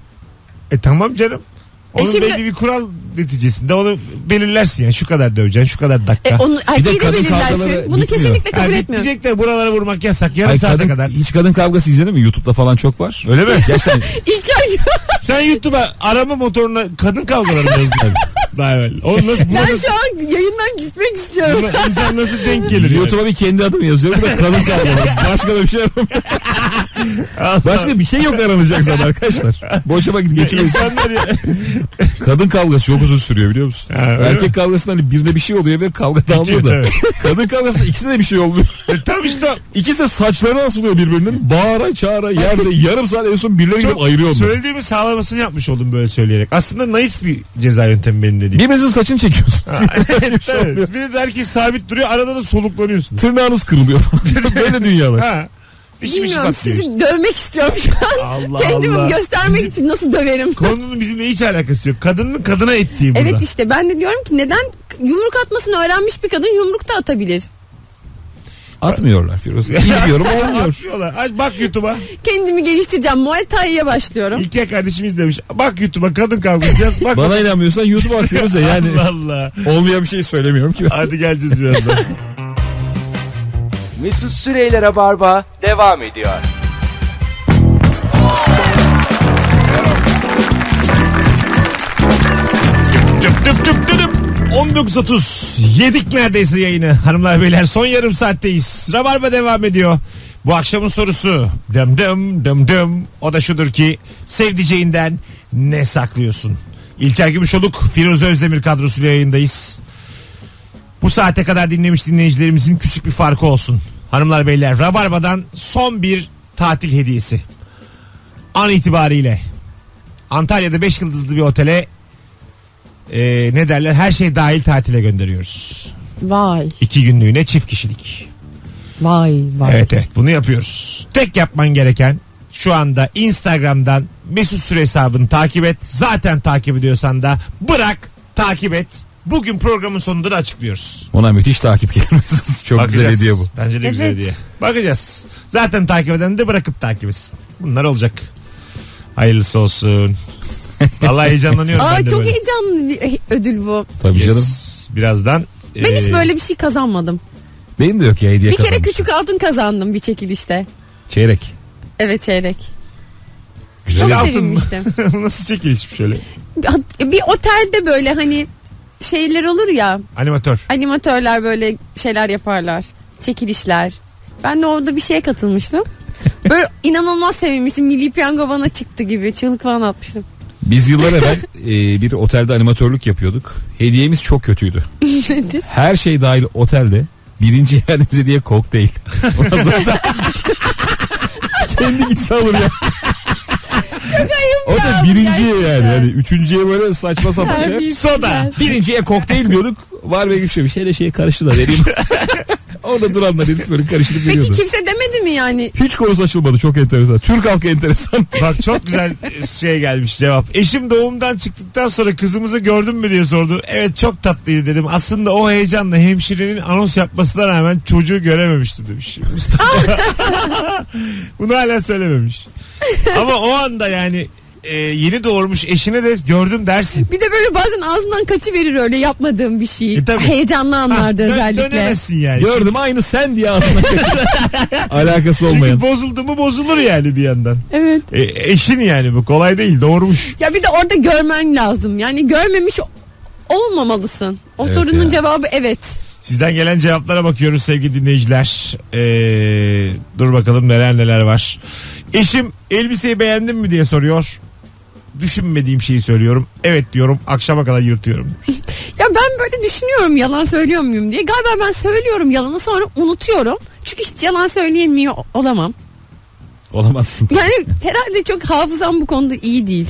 E tamam canım. Onun E şimdi- belli bir kural neticesinde onu belirlersin yani şu kadar döveceksin şu kadar dakika. E, onu erkeği de kadın kavgaları belirlersin. Bunu bitmiyor. kesinlikle kabul yani etmiyorum. bitmeyecek de buralara vurmak yasak yarım Ay, saate kadın, kadar. hiç kadın kavgası izledin mi? Youtube'da falan çok var. Öyle mi? Gerçekten İlker Sen YouTube'a arama motoruna kadın kavgaları yazdın? Daha evvel. Nasıl ben nasıl, şu an yayından gitmek istiyorum. buna insan nasıl denk gelir yani? YouTube'a bir kendi adımı yazıyorum. Da kadın kavgaları. Başka da bir şey yok. Başka bir şey yok aranacak zaten arkadaşlar. Boşa vakit geçireyiz. İnsanlar ya. Kadın kavgası çok uzun sürüyor biliyor musun? Ha, öyle mi? Erkek kavgasında hani birine bir şey oluyor ve kavga dağılıyor da. tabii. Kadın kavgasında ikisine de bir şey olmuyor. E, Tam işte İkisi de saçları asılıyor birbirinin. Bağıra çağıra yerde yarım saat en son birileri gidip çok ayırıyor onları. söylediğimi sağlamasını yapmış oldum böyle söyleyerek. Aslında naif bir ceza yöntemi benim dediğim. Birbirinizin saçını çekiyorsun. Öyle bir şey de herkes sabit duruyor arada da soluklanıyorsun. Tırnağınız kırılıyor. Böyle dünyalar. Ha. Bilmiyorum sizi dövmek istiyorum şu an. Allah Kendimi Allah. göstermek Bizim- için nasıl döverim. Konunun bizimle hiç alakası yok. Kadının kadına ettiği burada. Evet işte ben de diyorum ki neden yumruk atmasını öğrenmiş bir kadın yumruk da atabilir. Atmıyorlar Firuze. İzliyorum olmuyor. Atıyorlar. Aç bak YouTube'a. Kendimi geliştireceğim. Muay Thai'ye başlıyorum. İlker kardeşimiz demiş. Bak YouTube'a kadın kavga edeceğiz. Bak. Bana inanmıyorsan YouTube'a at Firuze. Yani Allah Allah. olmayan bir şey söylemiyorum ki. Hadi geleceğiz birazdan. Mesut Süreyler'e barba devam ediyor. Tıp tıp tıp tıp. 19.30 yedik neredeyse yayını. Hanımlar beyler son yarım saatteyiz. Rabarba devam ediyor. Bu akşamın sorusu dım dım dım dım o da şudur ki sevdiceğinden ne saklıyorsun? İlker Gümüşoluk Firuze Özdemir kadrosuyla yayındayız. Bu saate kadar dinlemiş dinleyicilerimizin küçük bir farkı olsun. Hanımlar beyler Rabarba'dan son bir tatil hediyesi. An itibariyle Antalya'da 5 yıldızlı bir otele e, ne derler her şey dahil tatile gönderiyoruz. Vay İki günlüğüne çift kişilik. vay vay. Evet evet bunu yapıyoruz. Tek yapman gereken şu anda Instagram'dan Mesut Süre hesabını takip et. Zaten takip ediyorsan da bırak takip et. Bugün programın sonunda da açıklıyoruz. Ona müthiş takip gelmez. Çok güzel hediye bu. Bence de güzel Evet. hediye. Bakacağız. Zaten takip eden de bırakıp takip etsin. Bunlar olacak. Hayırlısı olsun. Vallahi heyecanlanıyorum Aa ben de çok böyle. heyecanlı bir ödül bu. Tabii Yes. canım. Birazdan. Ben hiç e, böyle bir şey kazanmadım. Benim de yok ya hediye Bir kere küçük altın kazandım bir çekilişte. Çeyrek. Evet çeyrek. Güzel. Çok altın mı? sevinmiştim. Nasıl çekilişmiş şöyle? bir, bir otelde böyle hani şeyler olur ya Animatör. animatörler böyle şeyler yaparlar. Çekilişler. Ben de orada bir şeye katılmıştım. Böyle inanılmaz sevinmiştim. Milli piyango bana çıktı gibi. Çığlık falan atmıştım. Biz yıllar evvel e, bir otelde animatörlük yapıyorduk. Hediyemiz çok kötüydü. Nedir? Her şey dahil otelde birinci yerimiz hediye kokteyl. Kendi gitse alır ya. O da birinciye yani. yani. Üçüncüye böyle saçma sapan şey. Soda. Birinciye kokteyl diyorduk. Var ve gibi şey. Bir şeyle şeye karıştı da vereyim. Orada duranlar herif böyle karıştırıp Peki veriyordu. kimse demedi mi yani? Hiç konusu açılmadı. Çok enteresan. Türk halkı enteresan. Bak çok güzel şey gelmiş cevap. Eşim doğumdan çıktıktan sonra kızımızı gördün mü diye sordu. Evet çok tatlıydı dedim. Aslında o heyecanla hemşirenin anons yapmasına rağmen çocuğu görememiştim demiş. Bunu hala söylememiş. Ama o anda yani e, yeni doğurmuş eşine de gördüm dersin. Bir de böyle bazen ağzından kaçıverir öyle yapmadığım bir şey. E, tabii. Heyecanlı Ha, anlarda dön- özellikle. Dönemezsin yani. Gördüm aynı sen diye ağzına Alakası olmayan. Çünkü bozuldu mu bozulur yani bir yandan. Evet. E, eşin yani bu kolay değil doğurmuş. Ya bir de orada görmen lazım. Yani görmemiş olmamalısın. O Evet sorunun ya. cevabı evet. Sizden gelen cevaplara bakıyoruz sevgili dinleyiciler. Ee, dur bakalım neler neler var. Eşim elbiseyi beğendin mi diye soruyor. Düşünmediğim şeyi söylüyorum. Evet diyorum akşama kadar yırtıyorum. Ya ben böyle düşünüyorum yalan söylüyor muyum diye. Galiba ben söylüyorum yalanı sonra unutuyorum. Çünkü hiç yalan söyleyemiyor olamam. Olamazsın. Yani herhalde çok hafızam bu konuda iyi değil.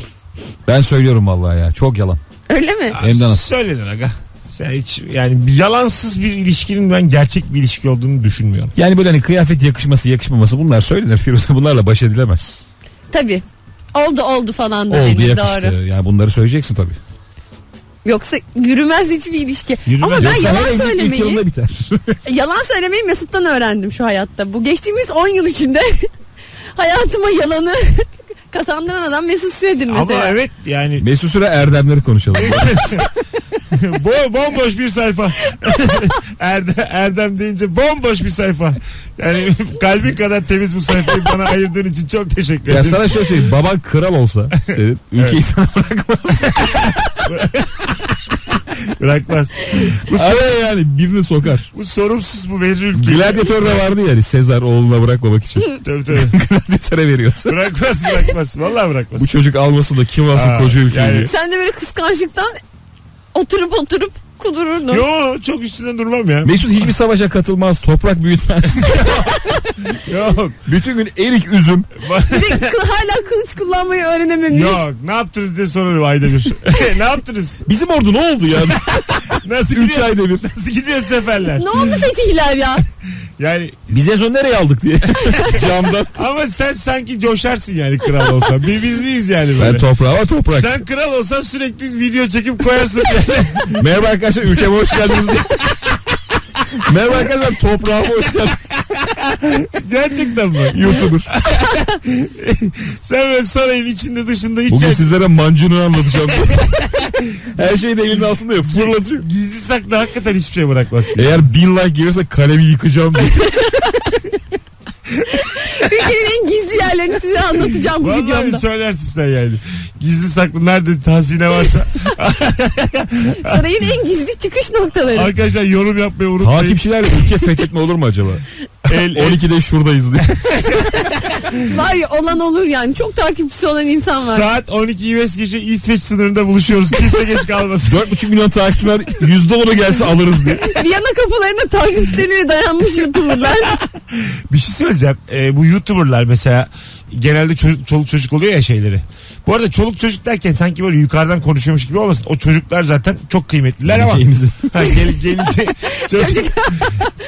Ben söylüyorum vallahi ya. Çok yalan. Öyle mi? Hem de nasıl? Söylenir aga. Sen hiç yani bir yalansız bir ilişkinin ben gerçek bir ilişki olduğunu düşünmüyorum. Yani böyle hani kıyafet yakışması yakışmaması bunlar söylenir Firuze bunlarla baş edilemez. Tabii. Oldu oldu falan da Oldu deniz yakıştı. doğru. Yani bunları söyleyeceksin tabii. Yoksa yürümez hiçbir ilişki. Yürümez. Ama ben Yoksa her yalan evlilik ilk söylemeyi, yılında biter. yalan söylemeyi Mesut'tan öğrendim şu hayatta. Bu geçtiğimiz 10 yıl içinde hayatıma yalanı kazandıran adam Mesut Süredir mesela. Ama evet yani Mesut Süre erdemleri konuşalım. Bo bomboş bir sayfa. Erde Erdem deyince bomboş bir sayfa. Yani kalbin kadar temiz bu sayfayı bana ayırdığın için çok teşekkür ya ederim. sana şöyle söyleyeyim. Baban kral olsa senin ülkeyi sana bırakmaz. Bırakmaz. Bu, sor- Araya yani birini sokar. bu sorumsuz bu verir ülkeyi. Gladiatör'de vardı yani Sezar oğluna bırakmamak için. Tabii tabii. Gladiatör'e veriyorsa. Bırakmaz bırakmaz. Vallahi bırakmaz. Bu çocuk almasın da kim alsın Aa, koca ülkeyi. yani-. Sen de böyle kıskançlıktan oturup oturup kudururdun. Yo çok üstünden durmam ya. Mesut hiçbir savaşa katılmaz. Toprak büyütmez. Yok. Bütün gün erik üzüm. Bir de kı- hala kılıç kullanmayı öğrenememiş. Yok. Ne yaptınız diye sorarım ayda bir. ne yaptınız? Bizim ordu ne oldu ya? Nasıl 3 gidiyor? ayda bir. Nasıl gidiyor seferler? Ne oldu fetihler ya? Yani Biz en son nereye aldık diye. Camdan. ama sen sanki coşarsın yani kral olsan. Bir biz miyiz yani böyle? Ben toprağa toprak. Sen kral olsan sürekli video çekip koyarsın yani. Merhaba arkadaşlar ülkeme hoş geldiniz. Merhaba arkadaşlar toprağıma hoş geldiniz. Gerçekten mi? YouTuber. Sen böyle sarayın içinde dışında hiç Bugün sizlere mancunu anlatacağım. Her şey de elinin altında ya fırlatıyor. gizli saklı hakikaten hiçbir şey bırakmazsın. Eğer bin like gelirse kalemi yıkacağım diye. Ülkenin en gizli yerlerini size anlatacağım bu Vallahi videomda. söylersin sen yani. Gizli saklı nerede tahsine varsa. Sarayın en gizli çıkış noktaları. Arkadaşlar yorum yapmayı unutmayın. Takipçilerle ülke fethetme olur mu acaba? El, el, 12'de şuradayız diye. Var ya olan olur yani. Çok takipçisi olan insan var. saat 12 US gece İsveç sınırında buluşuyoruz. Kimse geç kalmasın. 4,5 milyon takipçi var. %10'u gelse alırız diye. Viyana kapılarına takipçileriyle dayanmış youtuberlar. Bir şey söyleyeceğim. Ee, bu YouTuber'lar mesela genelde çocuk, çoluk çocuk oluyor ya şeyleri. Bu arada çoluk çocuk derken sanki böyle yukarıdan konuşuyormuş gibi olmasın. O çocuklar zaten çok kıymetliler ama. Geleceğimizin, Ha, gel, gelince çocuk,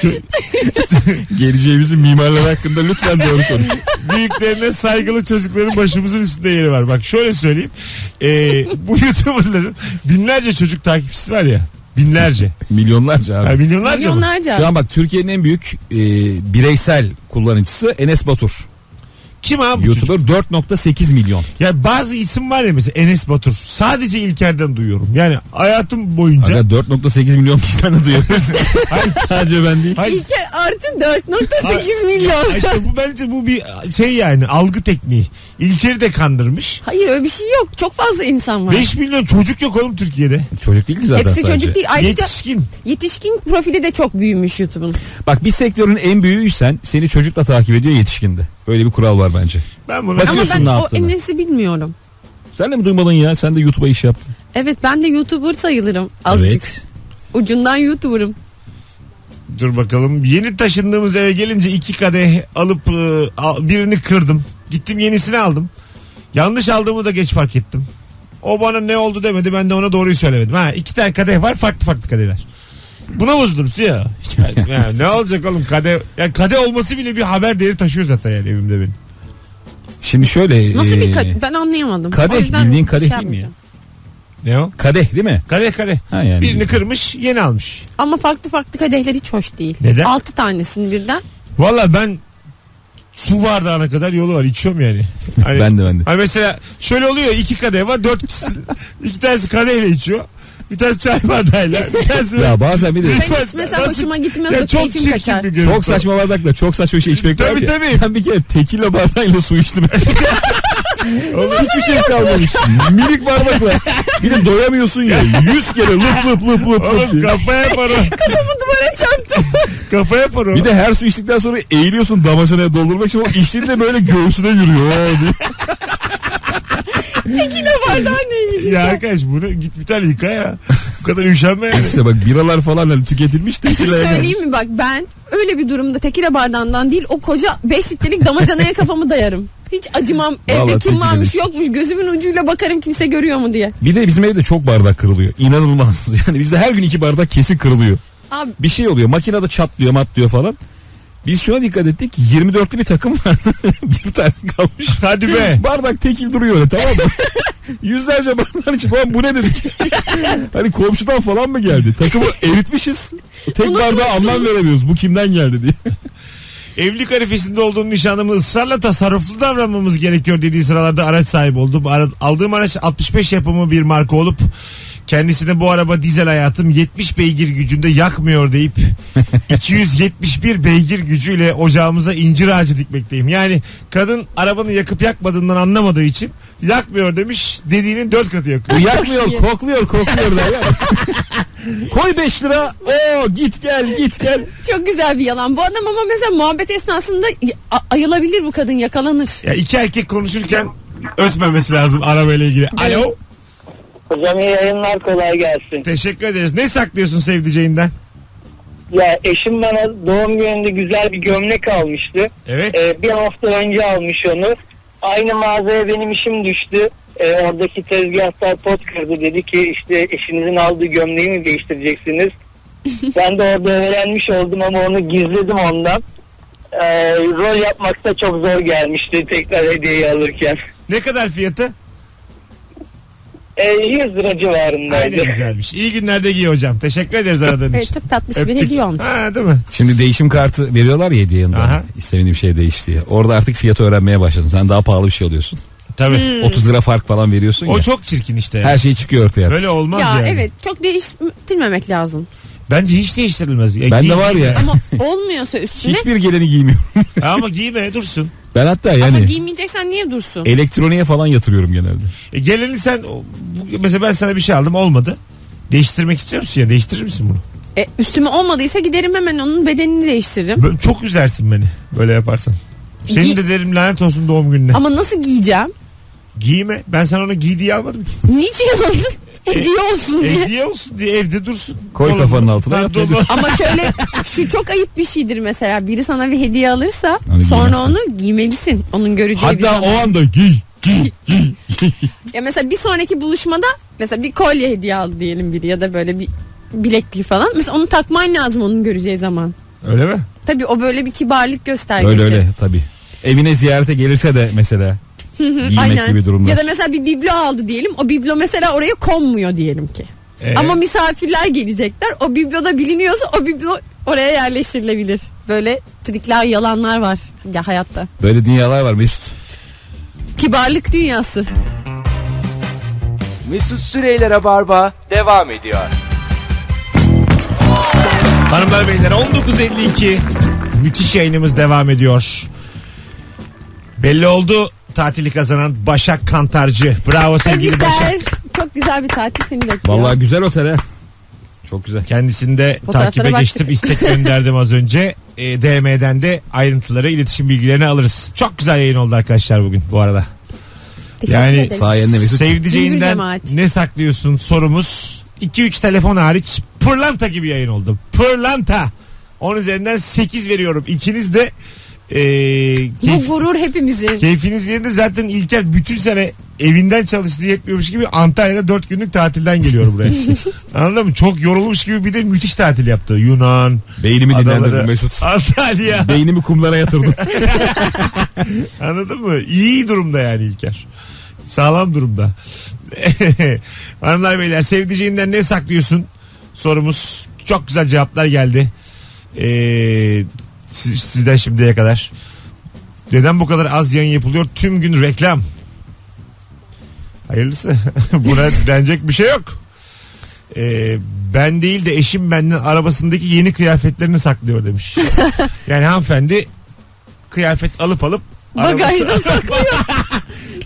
ço- geleceğimizin mimarları hakkında lütfen doğru konuş. büyüklerine saygılı çocukların başımızın üstünde yeri var. Bak şöyle söyleyeyim. Ee, bu YouTuber'ların binlerce çocuk takipçisi var ya. Binlerce. Milyonlarca abi. Ha, milyonlarca mı? Milyonlarca. Şu an bak Türkiye'nin en büyük e, bireysel kullanıcısı Enes Batur. Kim abi? YouTuber 4.8 milyon. Ya bazı isim var ya mesela Enes Batur. Sadece İlker'den duyuyorum. Yani hayatım boyunca. Aga 4.8 milyon kişiden de duyuyoruz. Sadece ben değil. Hayır. İlker artı 4.8 milyon. Ha işte bu bence bu bir şey yani algı tekniği. İlker'i de kandırmış. Hayır öyle bir şey yok. Çok fazla insan var. 5 milyon çocuk yok oğlum Türkiye'de. Çocuk değil ki zaten Hepsi sadece. çocuk değil. Ayrıca Yetişkin. yetişkin profili de çok büyümüş YouTube'un. Bak bir sektörün en büyüğüysen seni çocukla takip ediyor yetişkinde. Böyle bir kural var bence. Ben bunu Ama ben ne o yaptığını. Enes'i bilmiyorum. Sen de mi duymadın ya? Sen de YouTube'a iş yaptın. Evet ben de YouTuber sayılırım azıcık. Evet. Ucundan YouTuber'ım. dur bakalım. Yeni taşındığımız eve gelince iki kadeh alıp e, birini kırdım. Gittim yenisini aldım. Yanlış aldığımı da geç fark ettim. O bana ne oldu demedi ben de ona doğruyu söylemedim. Ha iki tane kadeh var farklı farklı kadehler. Buna bozdum ya. Hiç ben- ya ne olacak oğlum kadeh. Ya kadeh olması bile bir haber değeri taşıyor zaten yani evimde benim. Şimdi şöyle. Nasıl bir e, kad- ben anlayamadım. kadeh, O yüzden bildiğin kadeh şey değil mi ya? yapmayacağım. Ne o? Kadeh değil mi? Kadeh kadeh. Ha yani. Birini kırmış yeni almış. Ama farklı farklı kadehler hiç hoş değil. Neden? Altı tanesini birden. Valla ben su bardağına kadar yolu var içiyorum yani. Hani, Ben de ben de. hani mesela şöyle oluyor iki kadeh var dört kişi, iki tanesi kadehle içiyor. Bir tanesi çay bardağıyla. Bir tanesi Ya bazen bir de Ben nasıl- hoşuma gitmez Ya çok keyfim kaçar. bir çok saçma bardakla çok saçma bir şey içmek var Tabii, ya. tabii. Ben bir kere tekila bardağıyla su içtim. Hiçbir şey kalmamış. Minik bardakla. Bir de doyamıyorsun ya. Yüz kere lıp lıp lıp lıp Oğlum kafaya yapar o. Kafamı duvara çarptım. Kafaya yapar o. Bir de her su içtikten sonra eğiliyorsun damacanaya doldurmak için o içtiğinde böyle göğsüne yürüyor. Oo diye. Tekine bardağı neymiş? Ya arkadaş bunu git bir tane yıka ya. Bu kadar üşenme yani. İşte bak biralar falan hani tüketilmiş Bir şey söyleyeyim mi bak ben öyle bir durumda tekile bardağından değil o koca 5 litrelik damacanaya kafamı dayarım. Hiç acımam evde Vallahi kim tekile varmış değil. yokmuş gözümün ucuyla bakarım kimse görüyor mu diye. Bir de bizim evde çok bardak kırılıyor. İnanılmaz. Yani bizde her gün iki bardak kesin kırılıyor. Abi Bir şey oluyor makinede çatlıyor matlıyor falan. Biz şuna dikkat ettik. 24'lü bir takım vardı. bir tane kalmış. Hadi be. Bardak tekil duruyor öyle tamam mı? Yüzlerce bardağın içi falan bu ne dedik? hani komşudan falan mı geldi? Takımı eritmişiz. Tek bardağa anlam veremiyoruz. Bu kimden geldi diye. Evlilik arifesinde olduğum nişanlımı ısrarla tasarruflu davranmamız gerekiyor dediği sıralarda araç sahibi oldum. Ara- aldığım araç 65 yapımı bir marka olup kendisine bu araba dizel hayatım 70 beygir gücünde yakmıyor deyip 271 beygir gücüyle ocağımıza incir ağacı dikmekteyim. Yani kadın arabanı yakıp yakmadığından anlamadığı için yakmıyor demiş dediğinin dört katı yakıyor. Yakmıyor, kokluyor, kokluyor derler. Koy 5 lira. Oo git gel, git gel. Çok güzel bir yalan. Bu adam ama mesela muhabbet esnasında a- ayılabilir bu kadın yakalanır. Ya iki erkek konuşurken ötmemesi lazım arabayla ilgili. Alo. Hocam iyi yayınlar kolay gelsin. Teşekkür ederiz. Ne saklıyorsun sevdiceğinden? Ya eşim bana doğum gününde güzel bir gömlek almıştı. Evet. Ee, bir hafta önce almış onu. Aynı mağazaya benim işim düştü. Ee, oradaki tezgahtar pot kırdı. Dedi ki işte eşinizin aldığı gömleği mi değiştireceksiniz? ben de orada öğrenmiş oldum ama onu gizledim ondan. Ee, rol yapmakta çok zor gelmişti tekrar hediyeyi alırken. Ne kadar fiyatı? Ee, 100 lira civarındaydı. Aynen güzelmiş. İyi günlerde giy hocam. Teşekkür ederiz aradığın Evet, için. çok tatlış bir Öptük. hediye olmuş. Ha, değil mi? Şimdi değişim kartı veriyorlar ya hediye yanında. Aha. Bir şey değiş diye. Orada artık fiyatı öğrenmeye başladın. Sen daha pahalı bir şey alıyorsun. Tabii. Hmm. 30 lira fark falan veriyorsun O ya. çok çirkin işte. Her şey çıkıyor ortaya. Böyle olmaz Ya yani. evet çok değiştirmemek lazım. Bence hiç değiştirilmez. Ya, Ben de var ya Ama olmuyor üstüne. hiçbir geleni giymiyorum. Ama giyme dursun. Ben hatta Ama yani giymeyeceksen niye dursun? elektroniğe falan yatırıyorum genelde. E, geleni sen o- bu- mesela ben sana bir şey aldım olmadı. Değiştirmek istiyor musun ya? Değiştirir misin bunu? E, üstüme olmadıysa giderim hemen onun bedenini değiştiririm. Böyle çok üzersin beni böyle yaparsan. Senin Gi- de derim lanet olsun doğum gününe. Ama nasıl giyeceğim? Giyme. Ben sana onu giy diye almadım ki. Niçin aldın? Hediye olsun diye. Hediye olsun diye evde dursun. Koy Dolabı- kafanın altına, yat, dolabı- nedir? Ama şöyle şu çok ayıp bir şeydir mesela. Biri sana bir hediye alırsa Onu sonra giymezsin. onu giymelisin. Onun göreceği bir Hatta zaman. o anda giy. Giy. Giy. giy. Ya mesela bir sonraki buluşmada mesela bir kolye hediye aldı diyelim biri ya da böyle bir bileklik falan. Mesela onu takman lazım onun göreceği zaman. Öyle mi? Tabii o böyle bir kibarlık göstergesi. öyle öyle tabii. Evine ziyarete gelirse de mesela giymek Aynen. gibi durumlar. Ya da mesela bir biblo aldı diyelim. O biblo mesela oraya konmuyor diyelim ki. Ee, Ama misafirler gelecekler. O bibloda biliniyorsa o biblo oraya yerleştirilebilir. Böyle trikler, yalanlar var ya hayatta. Böyle dünyalar var Mesut. Kibarlık dünyası. Mesut Süreyler'e barba devam ediyor. Hanımlar beyler 19.52 müthiş yayınımız devam ediyor. Belli oldu tatili kazanan Başak Kantarcı. Bravo sevgili Tebrikler. Başak. Çok güzel bir tatil seni bekliyor. Vallahi güzel otel ha. Çok güzel. Kendisini de Fotoğraflara takibe baktık. geçtim. istek gönderdim az önce. E, DM'den de ayrıntıları, iletişim bilgilerini alırız. Çok güzel yayın oldu arkadaşlar bugün bu arada. Teşekkür Yani ederiz. sayende Mesut. Sevdiceğinden cemaat. ne saklıyorsun sorumuz 2-3 telefon hariç pırlanta gibi yayın oldu. Pırlanta. 10 üzerinden 8 veriyorum. İkiniz de e, Bu keyif- gurur hepimizin. keyfiniz yerinde zaten İlker bütün sene evinden çalıştığı yetmiyormuş gibi Antalya'da 4 günlük tatilden geliyor buraya. Anladın mı? Çok yorulmuş gibi bir de müthiş tatil yaptı. Yunan, Beynimi adaları, dinlendirdim Mesut. Antalya. Beynimi kumlara yatırdım. Anladın mı? İyi durumda yani İlker. Sağlam durumda. Hanımlar beyler sevdiceğinden ne saklıyorsun? Sorumuz. Çok güzel cevaplar geldi. Ee, siz- sizden şimdiye kadar. Neden bu kadar az yayın yapılıyor? Tüm gün reklam. Hayırlısı. Buna denecek bir şey yok. Ee, ben değil de eşim benden arabasındaki yeni kıyafetlerini saklıyor demiş. yani hanımefendi kıyafet alıp alıp Bagajda saklıyor.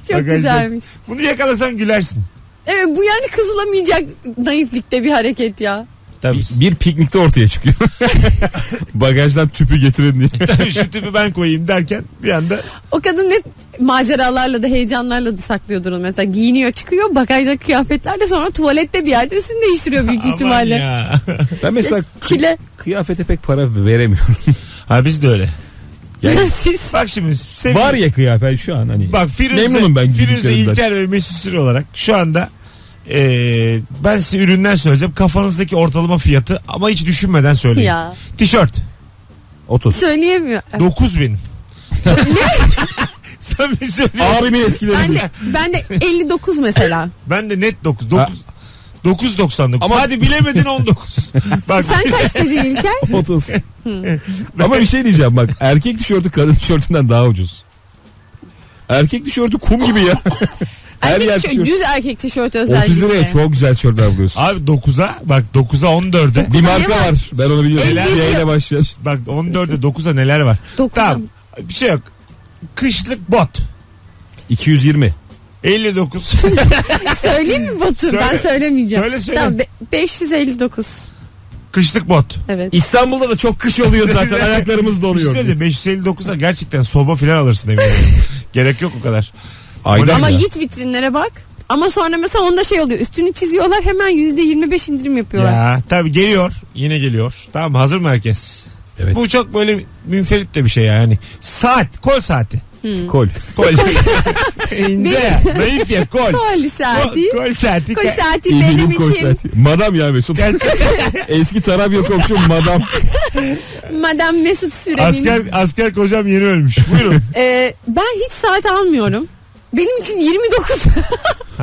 Çok Bagajda. güzelmiş. Bunu yakalasan gülersin. Evet bu yani kızılamayacak naiflikte bir hareket ya. Tabii. bir piknikte ortaya çıkıyor. Bagajdan tüpü getirin diye. Tabii şu tüpü ben koyayım derken bir anda O kadın ne maceralarla da heyecanlarla da saklıyordur onu. Mesela giyiniyor çıkıyor bagajda kıyafetlerle sonra tuvalette bir yerde üstünü değiştiriyor büyük aman ihtimalle. ya. Ben mesela Çile. kıyafete pek para veremiyorum. ha biz de öyle. Yani Siz Bak şimdi sevgili- var ya kıyafet şu an hani. Bak Firuze, Memnunum ben Firuze giydiklerimden. İlker ve Mesut Süre olarak şu anda e, ben size ürünler söyleyeceğim. Kafanızdaki ortalama fiyatı ama hiç düşünmeden söyleyin. ya. Tişört 30. Söyleyemiyor. 9 benim. Sen bir söyle. Abimin eskileri. Ben de, ben de 59 mesela. Ben de net 9. 9 9.99. Ama- Hadi bilemedin 19. Bak Sen kaç dedin İlker? 30. Ama bir şey diyeceğim bak. Erkek tişörtü kadın tişörtünden daha ucuz. Erkek tişörtü kum gibi ya. Her Erkek yer tişört, tişört. düz erkek tişört özellikle. 30 liraya çok güzel tişörtler buluyorsun. Abi 9'a bak 9'a 14'e. Bir marka var? var. Ben onu biliyorum. Elbise C ile başlayan. Bak 14'e 9'a neler var. Dokuz'a Tamam. mı? Bir şey yok. Kışlık bot. 220. 59. Söyleyeyim mi Batu? Söyle. Ben söylemeyeceğim. Söyle, söyle. Tamam, be- 559. Kışlık bot. Evet. İstanbul'da da çok kış oluyor zaten. Ayaklarımız donuyor. İşte de 559'a gerçekten soba falan alırsın eminim. Gerek yok o kadar. Aydan Ama ya. git vitrinlere bak. Ama sonra mesela onda şey oluyor. Üstünü çiziyorlar hemen %25 indirim yapıyorlar. Ya tabii geliyor. Yine geliyor. Tamam hazır mı herkes? Evet. Bu çok böyle münferit de bir şey yani. Saat, kol saati. Kol. Kol. İnce ya. Naif ya kol. Kol saati. Kol, kol saati. Kol saati İyi benim kol için. saati. Madam ya Mesut. Eski Tarabya komşum madam. Madam Mesut Süren'in. Asker, asker kocam yeni ölmüş. Buyurun. Ee, ben hiç saat almıyorum. Benim için 29.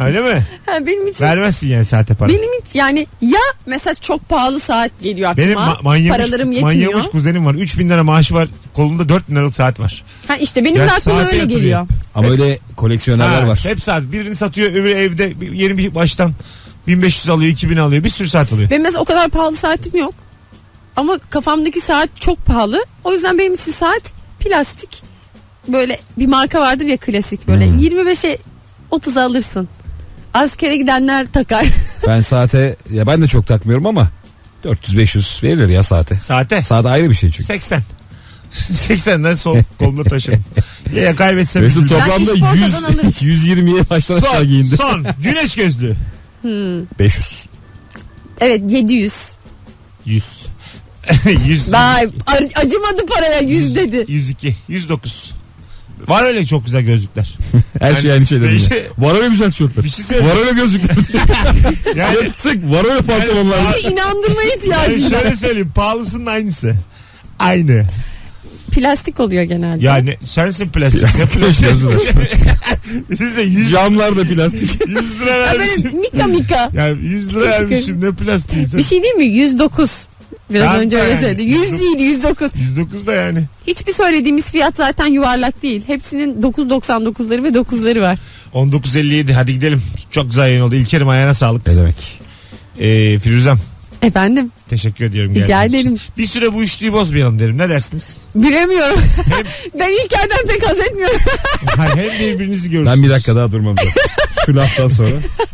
Öyle mi? Ha, benim için Vermezsin yani saate para. benim için yani ya mesela çok pahalı saat geliyor aklıma. Benim ma- manyamış, Paralarım yetmiyor. manyamış kuzenim var. 3000 lira maaşı var. Kolunda 4000 liralık saat var. Ha işte benim Ya de aklıma öyle yatırıyor. geliyor. Ama öyle koleksiyonerler Ha, var. Hep saat. Birini satıyor öbürü evde yeni bir baştan 1500 alıyor 2000 alıyor. Bir sürü saat alıyor. Benim mesela o kadar pahalı saatim yok. Ama kafamdaki saat çok pahalı. O yüzden benim için saat plastik. Böyle bir marka vardır ya klasik böyle. Hmm. 25'e 30 alırsın. Askere gidenler takar. Ben saate ya ben de çok takmıyorum ama 400-500 verilir ya saate. Saate. Saat ayrı bir şey çünkü. 80. 80'den sol kolumda taşırım. ya, kaybetsem Mesut toplamda işportadan alırım. 100, 120'ye baştan aşağı son, giyindi. son. Güneş gözlüğü. 500. evet 700. 100. 100. Vay ar- acımadı paraya 100 dedi. 102. 109. Var öyle çok güzel gözlükler. Her şey Yani aynı şey dedim değişik- ya. Var öyle güzel tişörtler. Bir şey söyleyeyim. Var öyle gözlükler. Yani, Sık var öyle pantolonlar. Bir inandırma yani ihtiyacı var. şöyle söyleyeyim. Pahalısının aynısı. Aynı. Plastik oluyor genelde. Yani sensin plastik. ne Plastik, plastik? Size 100, Camlar da plastik. 100 lira Ha, böyle vermişim. mika mika. Ya 100 lira Çıkır çıkır. vermişim ne plastiği. Bir şey değil mi? 109. Biraz Tamam önce da öyle yani. söyledi. 100 değil 109. 109 da yani. Hiçbir söylediğimiz fiyat zaten yuvarlak değil. Hepsinin 9.99'ları ve 9'ları var. 19.57 hadi gidelim. Çok güzel yayın oldu. İlker'im ayağına sağlık. Ne demek? Ee, Firuzem Efendim teşekkür ediyorum. Rica geldiğiniz için. ederim. Bir süre bu üçlüyü bozmayalım derim. Ne dersiniz? bilemiyorum. ben İlker'den pek haz etmiyorum. Hayır, hem birbirinizi görürsünüz. Ben bir dakika daha durmam. Şu laftan sonra.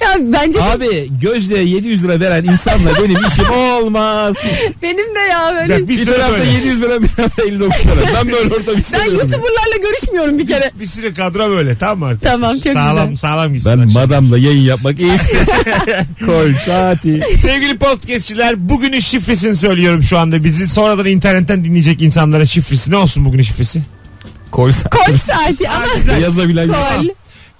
ya bence de Abi Gözde'ye 700 lira veren insanla benim işim olmaz. benim de ya böyle. Bak, bir Bir tarafta böyle. 700 lira bir tarafta 59 lira. Ben böyle ortam Ben istemiyorum. ya. YouTuber'larla görüşmüyorum bir kere. Bir süre kadro böyle tamam mı artık? Tamam, çok sağlam, güzel. Sağlam gitsin. Ben akşam. madamla yayın yapmak istiyorum. Kol saati. Sevgili podcastçiler bugünün şifresini söylüyorum şu anda. Bizi sonradan internetten dinleyecek insanlara şifresi. Ne olsun bugünün şifresi? Kol saati. Kol saati ama Yazabilen kol.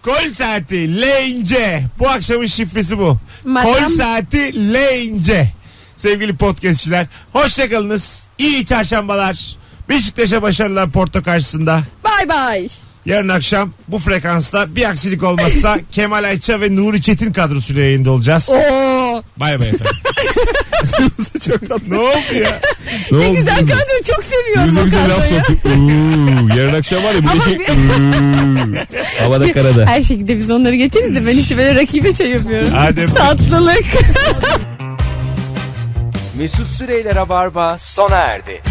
Kol saati L-ince. Bu akşamın şifresi bu. Madam. Kol saati L-ince. Sevgili podcastçiler hoşçakalınız. İyi çarşambalar. Beşiktaş'a başarılar Porto karşısında. Bay bay. Yarın akşam bu frekansta bir aksilik olmazsa Kemal Ayça ve Nuri Çetin kadrosuyla yayında olacağız. Oo. Bay bay efendim. Çok tatlı. ne oldu ya? Ne Ne oldu? güzel bize? kadro çok seviyorum Bize o laf kadroyu. Uuu, yarın akşam var ya bir şey. uuu. Havada karada. Her şekilde biz onları geçeriz de ben işte böyle rakibe şey yapıyorum. Hadi. Tatlılık. Mesut Süreyler'e barba sona erdi.